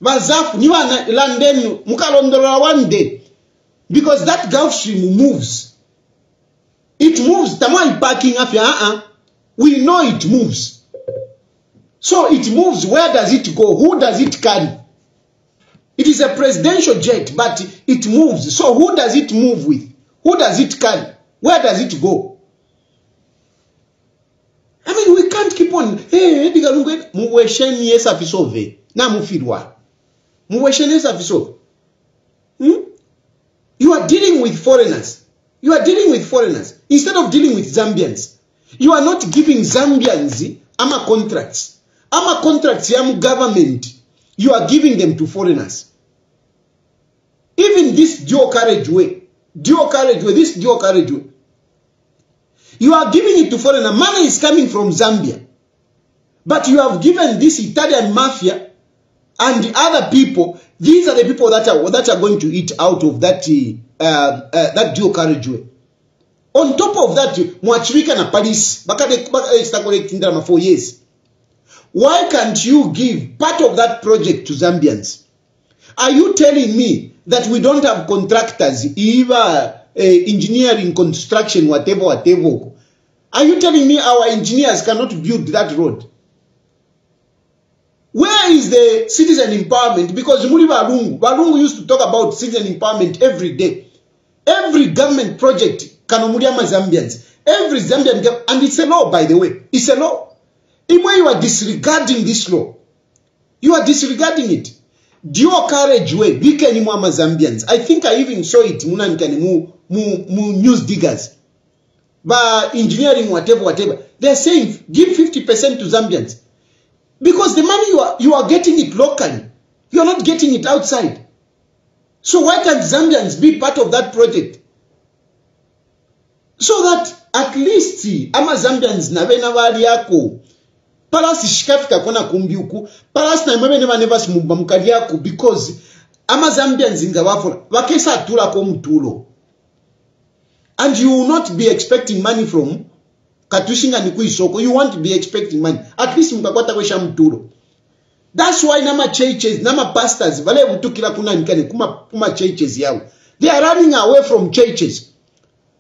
vazafu niwa landenu, muka mukalondolola one day. Because that gulf stream moves it moves. Tamwa parking afya uh-uh. we know it moves. So it moves. Where does it go? Who does it carry? It is a presidential jet but it moves. So who does it move with? Who does it carry? Where does it go? I mean we can't keep on hey dikalungu muwesheni esafisove. Na mufirwa. muwesheni yesafisove hmm? you are dealing with foreigners. You are dealing with foreigners instead of dealing with zambians you are not giving zambians ama contracts. Ama contracts yamu government you are giving them to foreigners. Even this dual carriageway dual carriageway this dual carriageway you are giving it to foreigner money is coming from zambia. But you have given this italian mafia and the other people these are the people that are, that are going to eat out of that, uh, uh, that dual carriageway on top of that mwachirika na paris bakadekitakolekindalama for years. Why can't you give part of that project to zambians? Are you telling me that we don't have contractors either uh, engineering construction whatever whatever? Are you telling me our engineers cannot build that road? Where is the citizen empowerment? Because muli balungu balungu used to talk about citizen empowerment every day. Every government project kanomuli zambians. Every zambian and it's a law by the way. It's a law. Imwe you are disregarding this law. You are disregarding it. Dual carriageway bikeni mu amazambians i think i even saw it munanikani mu, mu, mu news diggers. Ba engineering whatever whatever. They're saying give 50% to zambians. Because the money you are, you are getting it locally. You're not getting it outside. So why can't zambians be part of that project so that at least amazambians navena valyako palasi shikafika kona kumbi uku. Palasi naimwe vene vane vasimumba mkali yako because amazambians atula vakesatulako mutulo. And you will not be expecting money from katushingani kuisoko. You won't be expecting money. At least mukakwata kwesha mutulo. That's why namachurches namapastors vale vutukira kunanikane kumachurches yao. They are running away from churches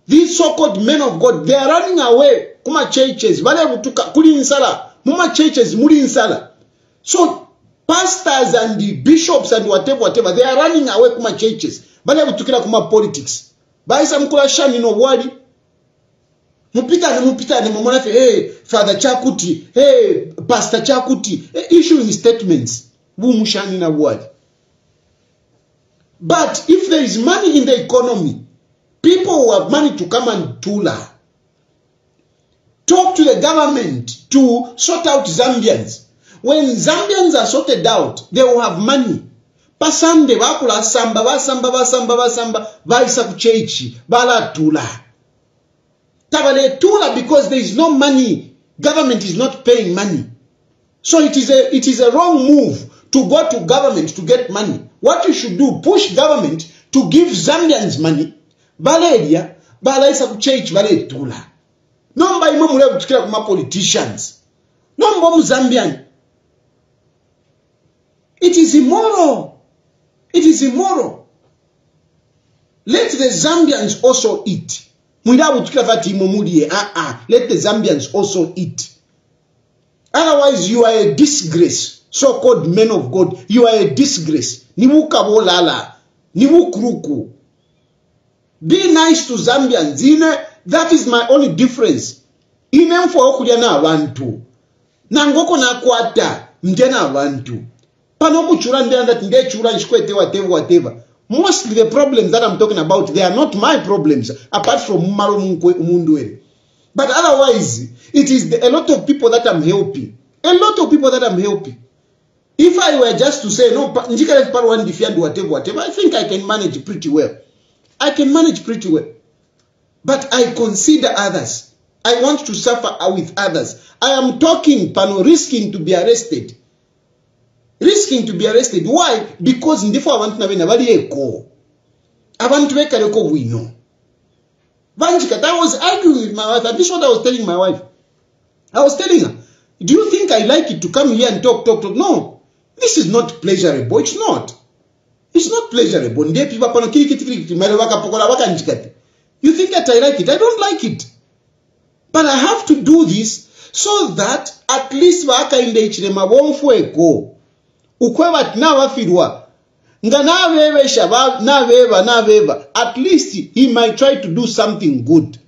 these so-called men of god they are running away. Kumachurches vale vutuka kuli nsala mumachurches muli nsala so pastors and the bishops and whatever whatever they are running away kumachurches vale vutukira kumapolitics vaisa mukula shanino bwali mupitane mupitane mamonafe hey, father chakuti hey, pastor chakuti. Hey, issuing statements. Vumushanina bwali but if there is money in the economy people who have money to come and tula talk to the government to sort out zambians. When zambians are sorted out they will have money. Pasande vakulasamba vasamba vasamba vasamba vaisa kuchechi valatula tavaletula because there is no money. Government is not paying money. So it is a it is a wrong move to go to government to get money. What you should do push government to give zambians money valedya valaisa kuchechi valetula nomba imwe mule kutikira kumapoliticians nomba muzambian it is immoral. It is immoral. Let the zambians also eat. Mwida kutikira vati imwe muliye aa let the zambians also eat. Otherwise you are a disgrace so called men of god. You are a disgrace. Nivukavolala nivukuruku be nice to zambians ine that is my only difference. Ine mfowo kulya n'abantu nangoko nakwata ndya n'abantu pano kuchula ndera ndati ndechula nchikwete whatever whatever mostly the problems that i'm talking about they are not my problems apart from mmalo mundu but otherwise it is the, a lot of people that i'm helping. A lot of people that i'm helping. If i were just to say no njikale paro ndifia ndi whatever whatever i think i can manage pretty well i can manage pretty well but I consider others. I want to suffer with others. I am talking, pano, risking to be arrested. Risking to be arrested. Why? Because ndifo abantu nabena bali eko. Abantu bekaleko bwino. Vanjika, I was arguing with my wife, this is what I was telling my wife. I was telling her, do you think I like it to come here and talk, talk, talk? No. This is not pleasurable. It's not. It's not pleasurable. Ndiye pipa pano kili kiti kili kiti, mele waka pokola waka njikati. You think that I like it? I don't like it. But I have to do this so that at least vakainde ichirema vomfueko ukwe vati navafirwa nga navevesha naveva naveva at least he might try to do something good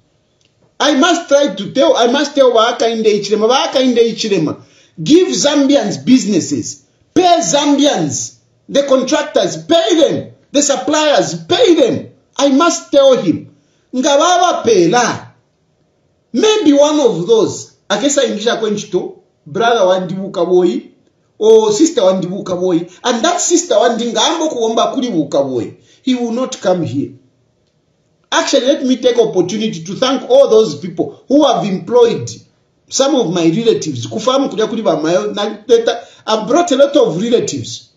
i must try to tell i must tell vakainde ichirema vakainde ichirema give zambians businesses pay zambians the contractors pay them the suppliers pay them i must tell him nga pela. maybe one of those akesaingisha kwenchito brother wandibuka boy. or sister wandibuka boy. and that sister wandingambo kuomba kulivuka boy. he will not come here actually let me take opportunity to thank all those people who have employed some of my relatives kufahamu kulia kuli vamayo I brought a lot of relatives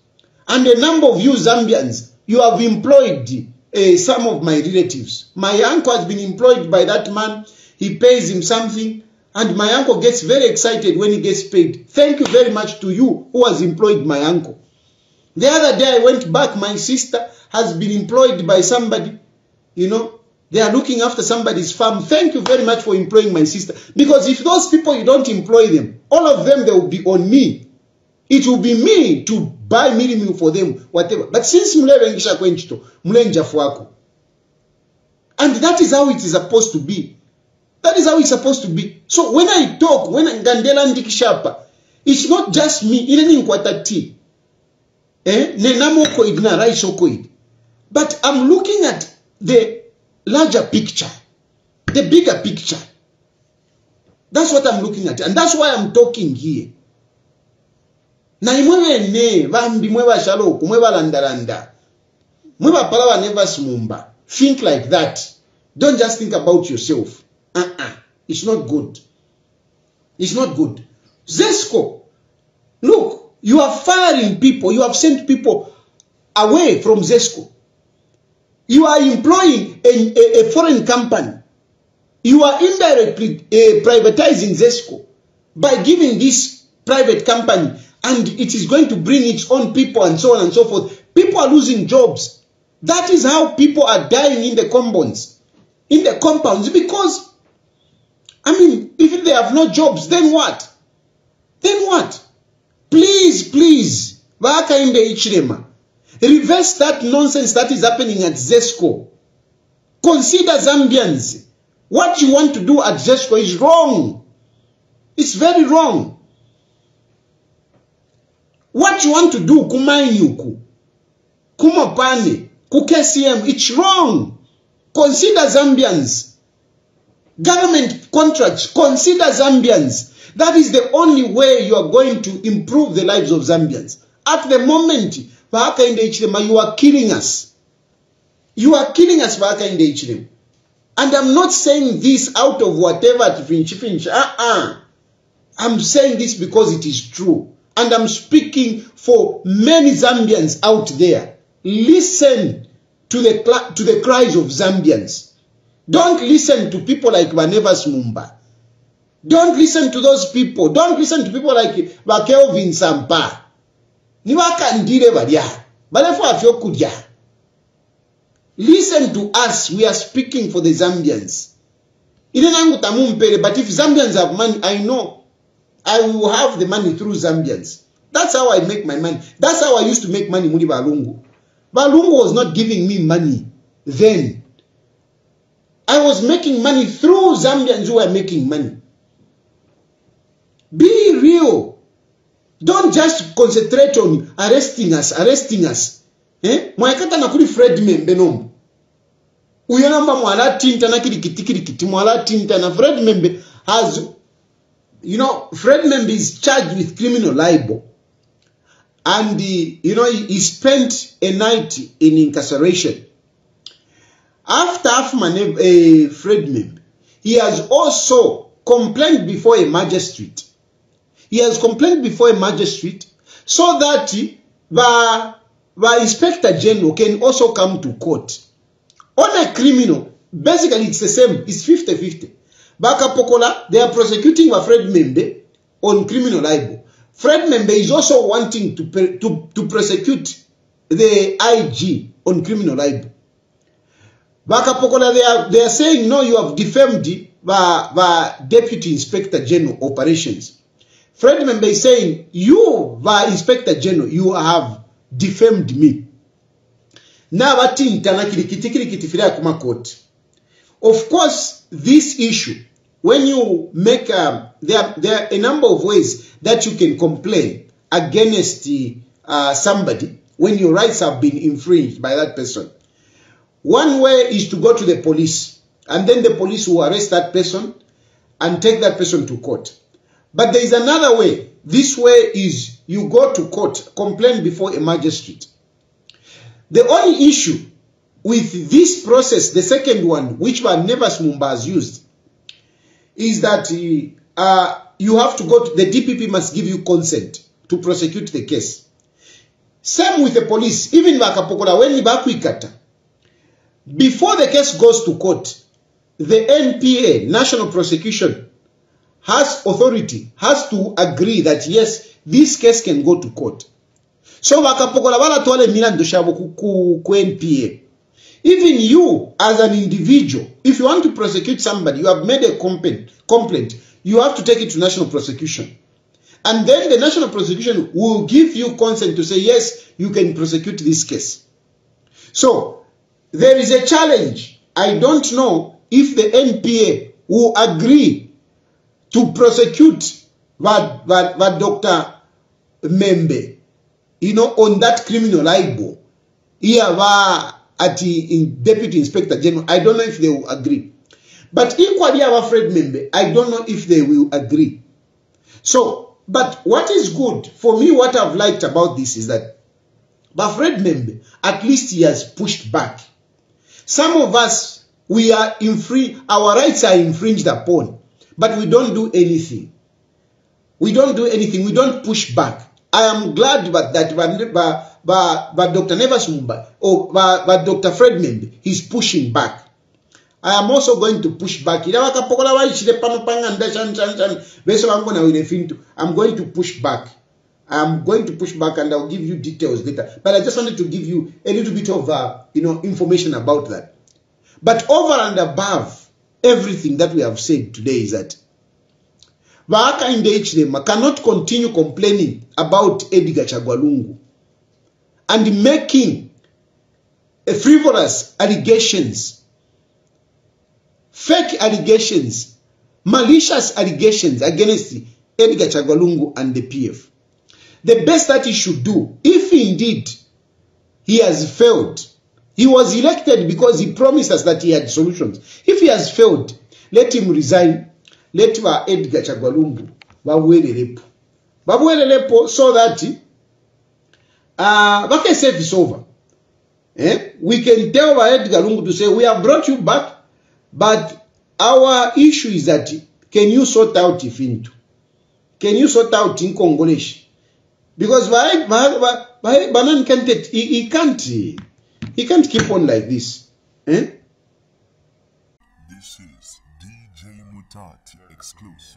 and a number of you zambians you have employed uh, some of my relatives. My uncle has been employed by that man. He pays him something. And my uncle gets very excited when he gets paid. Thank you very much to you who has employed my uncle. The other day I went back. My sister has been employed by somebody. You know, they are looking after somebody's farm. Thank you very much for employing my sister. Because if those people, you don't employ them, all of them, they will be on me. It will be me to buy minimum for them, whatever. But since mlevengisha kwenchito, mlenjafu wako. And that is how it is supposed to be. That is how it's supposed to be. So when I talk, when Gandela ndikishapa, it's not just me, ile ni nkwatati. Eh? Nenamo koid na raiso koid. But I'm looking at the larger picture, the bigger picture. That's what I'm looking at. And that's why I'm talking here. Na imwe vene vambi mwe vashaloku mwe valandaranda mwe vapala vane vasimumba think like that. Don't just think about yourself. Uh-uh. it's not good. It's not good. Zesco look you are firing people. You have sent people away from zesco you are employing a, a, a foreign company. You are indirectly uh, privatizing zesco by giving this private company and it is going to bring its own people and so on and so forth. People are losing jobs. That is how people are dying in the compounds, in the compounds, because, I mean, if they have no jobs, then what? Then what? Please, please, reverse that nonsense that is happening at ZESCO. Consider Zambians. What you want to do at ZESCO is wrong. It's very wrong. What you want to do kumainyuku, kumapane, ku KCM, it's wrong. Consider Zambians. government contracts. Consider Zambians. That is the only way you are going to improve the lives of Zambians. At the moment, you are killing us. You are killing us. And I'm not saying this out of whatever finch finch. Uh-uh. I'm saying this because it is true. And I'm speaking for many Zambians out there. Listen to the, to the cries of Zambians. Don't listen to people like Vanevas Mumba. Don't listen to those people. Don't listen to people like Kelvin Sampa. Niwakandire barya. Balefo afyo kudya. Listen to us. We are speaking for the Zambians. But if Zambians have money, I know I will have the money through Zambians. That's how I make my money. That's how I used to make money, Muli Balungu. Balungu was not giving me money then. I was making money through Zambians who were making money. Be real. Don't just concentrate on arresting us, arresting us. Eh? Mwaikata Fred Membenomu. Uyo namba mwala tinta na kili kiti kili kiti mwala tinta na Fred Membe has you know Fred M'membe is charged with criminal libel. And he, you know he, he spent a night in incarceration. After Afman uh, Fred M'membe, he has also complained before a magistrate. He has complained before a magistrate so that the, the inspector general can also come to court. On a criminal, basically it's the same, it's 50-50. Baka Pokola, they are prosecuting Fred Membe on criminal libel. Fred Membe is also wanting to, to, to prosecute the IG on criminal libel. Baka Pokola, they are, they are saying, no, you have defamed the, the Deputy Inspector General Operations. Fred Membe is saying, you, the Inspector General, you have defamed me. n'abatinta nakirikiti kuma court of course this issue when you make um, there, there are a number of ways that you can complain against uh, somebody when your rights have been infringed by that person. One way is to go to the police and then the police will arrest that person and take that person to court. But there is another way. This way is you go to court complain before a magistrate. The only issue with this process, the second one, which Nevers Mumba has used, is that uh, you have to go to, the DPP must give you consent to prosecute the case. Same with the police, even Bakapokola, when Ibakwikata, before the case goes to court, the NPA, National Prosecution, has authority, has to agree that yes, this case can go to court. so vakapokola valatwala milandu xavo ku, ku, ku npa even you as an individual if you want to prosecute somebody you have made a complaint, complaint you have to take it to national prosecution. And then the national prosecution will give you consent to say yes you can prosecute this case. So there is a challenge. I don't know if the npa will agree to prosecute that, that, that dr M'membe you know, on that criminal libel, here at the deputy inspector general, I don't know if they will agree. But equally, our Fred M'membe, I don't know if they will agree. So, but what is good for me, what I've liked about this is that, but Fred M'membe, at least he has pushed back. Some of us, we are infringed, our rights are infringed upon, but we don't do anything. We don't do anything. We don't push back. I am glad that by, by, Dr. Nevers Mumba or by, by Dr. Fred M'membe, he's pushing back. I am also going to push back. I'm going to push back. I'm going to push back and I'll give you details later. But I just wanted to give you a little bit of uh, you know information about that. But over and above everything that we have said today is that Vaaka cannot continue complaining about Edgar Chagwa Lungu and making frivolous allegations, fake allegations, malicious allegations against Edgar Chagwa Lungu and the PF. The best that he should do, if indeed he has failed, he was elected because he promised us that he had solutions. If he has failed, let him resign let edgar chagwa lungu vabwererepo vabwererepo so that uh, vake service over eh? we can tell va edgar lungu to say we have brought you back but our issue is that can you sort out ifintu can you sort out inkongoleshi because banani candidate he, he can't he can't keep on like this eh? This is DJ Mutati exclusive.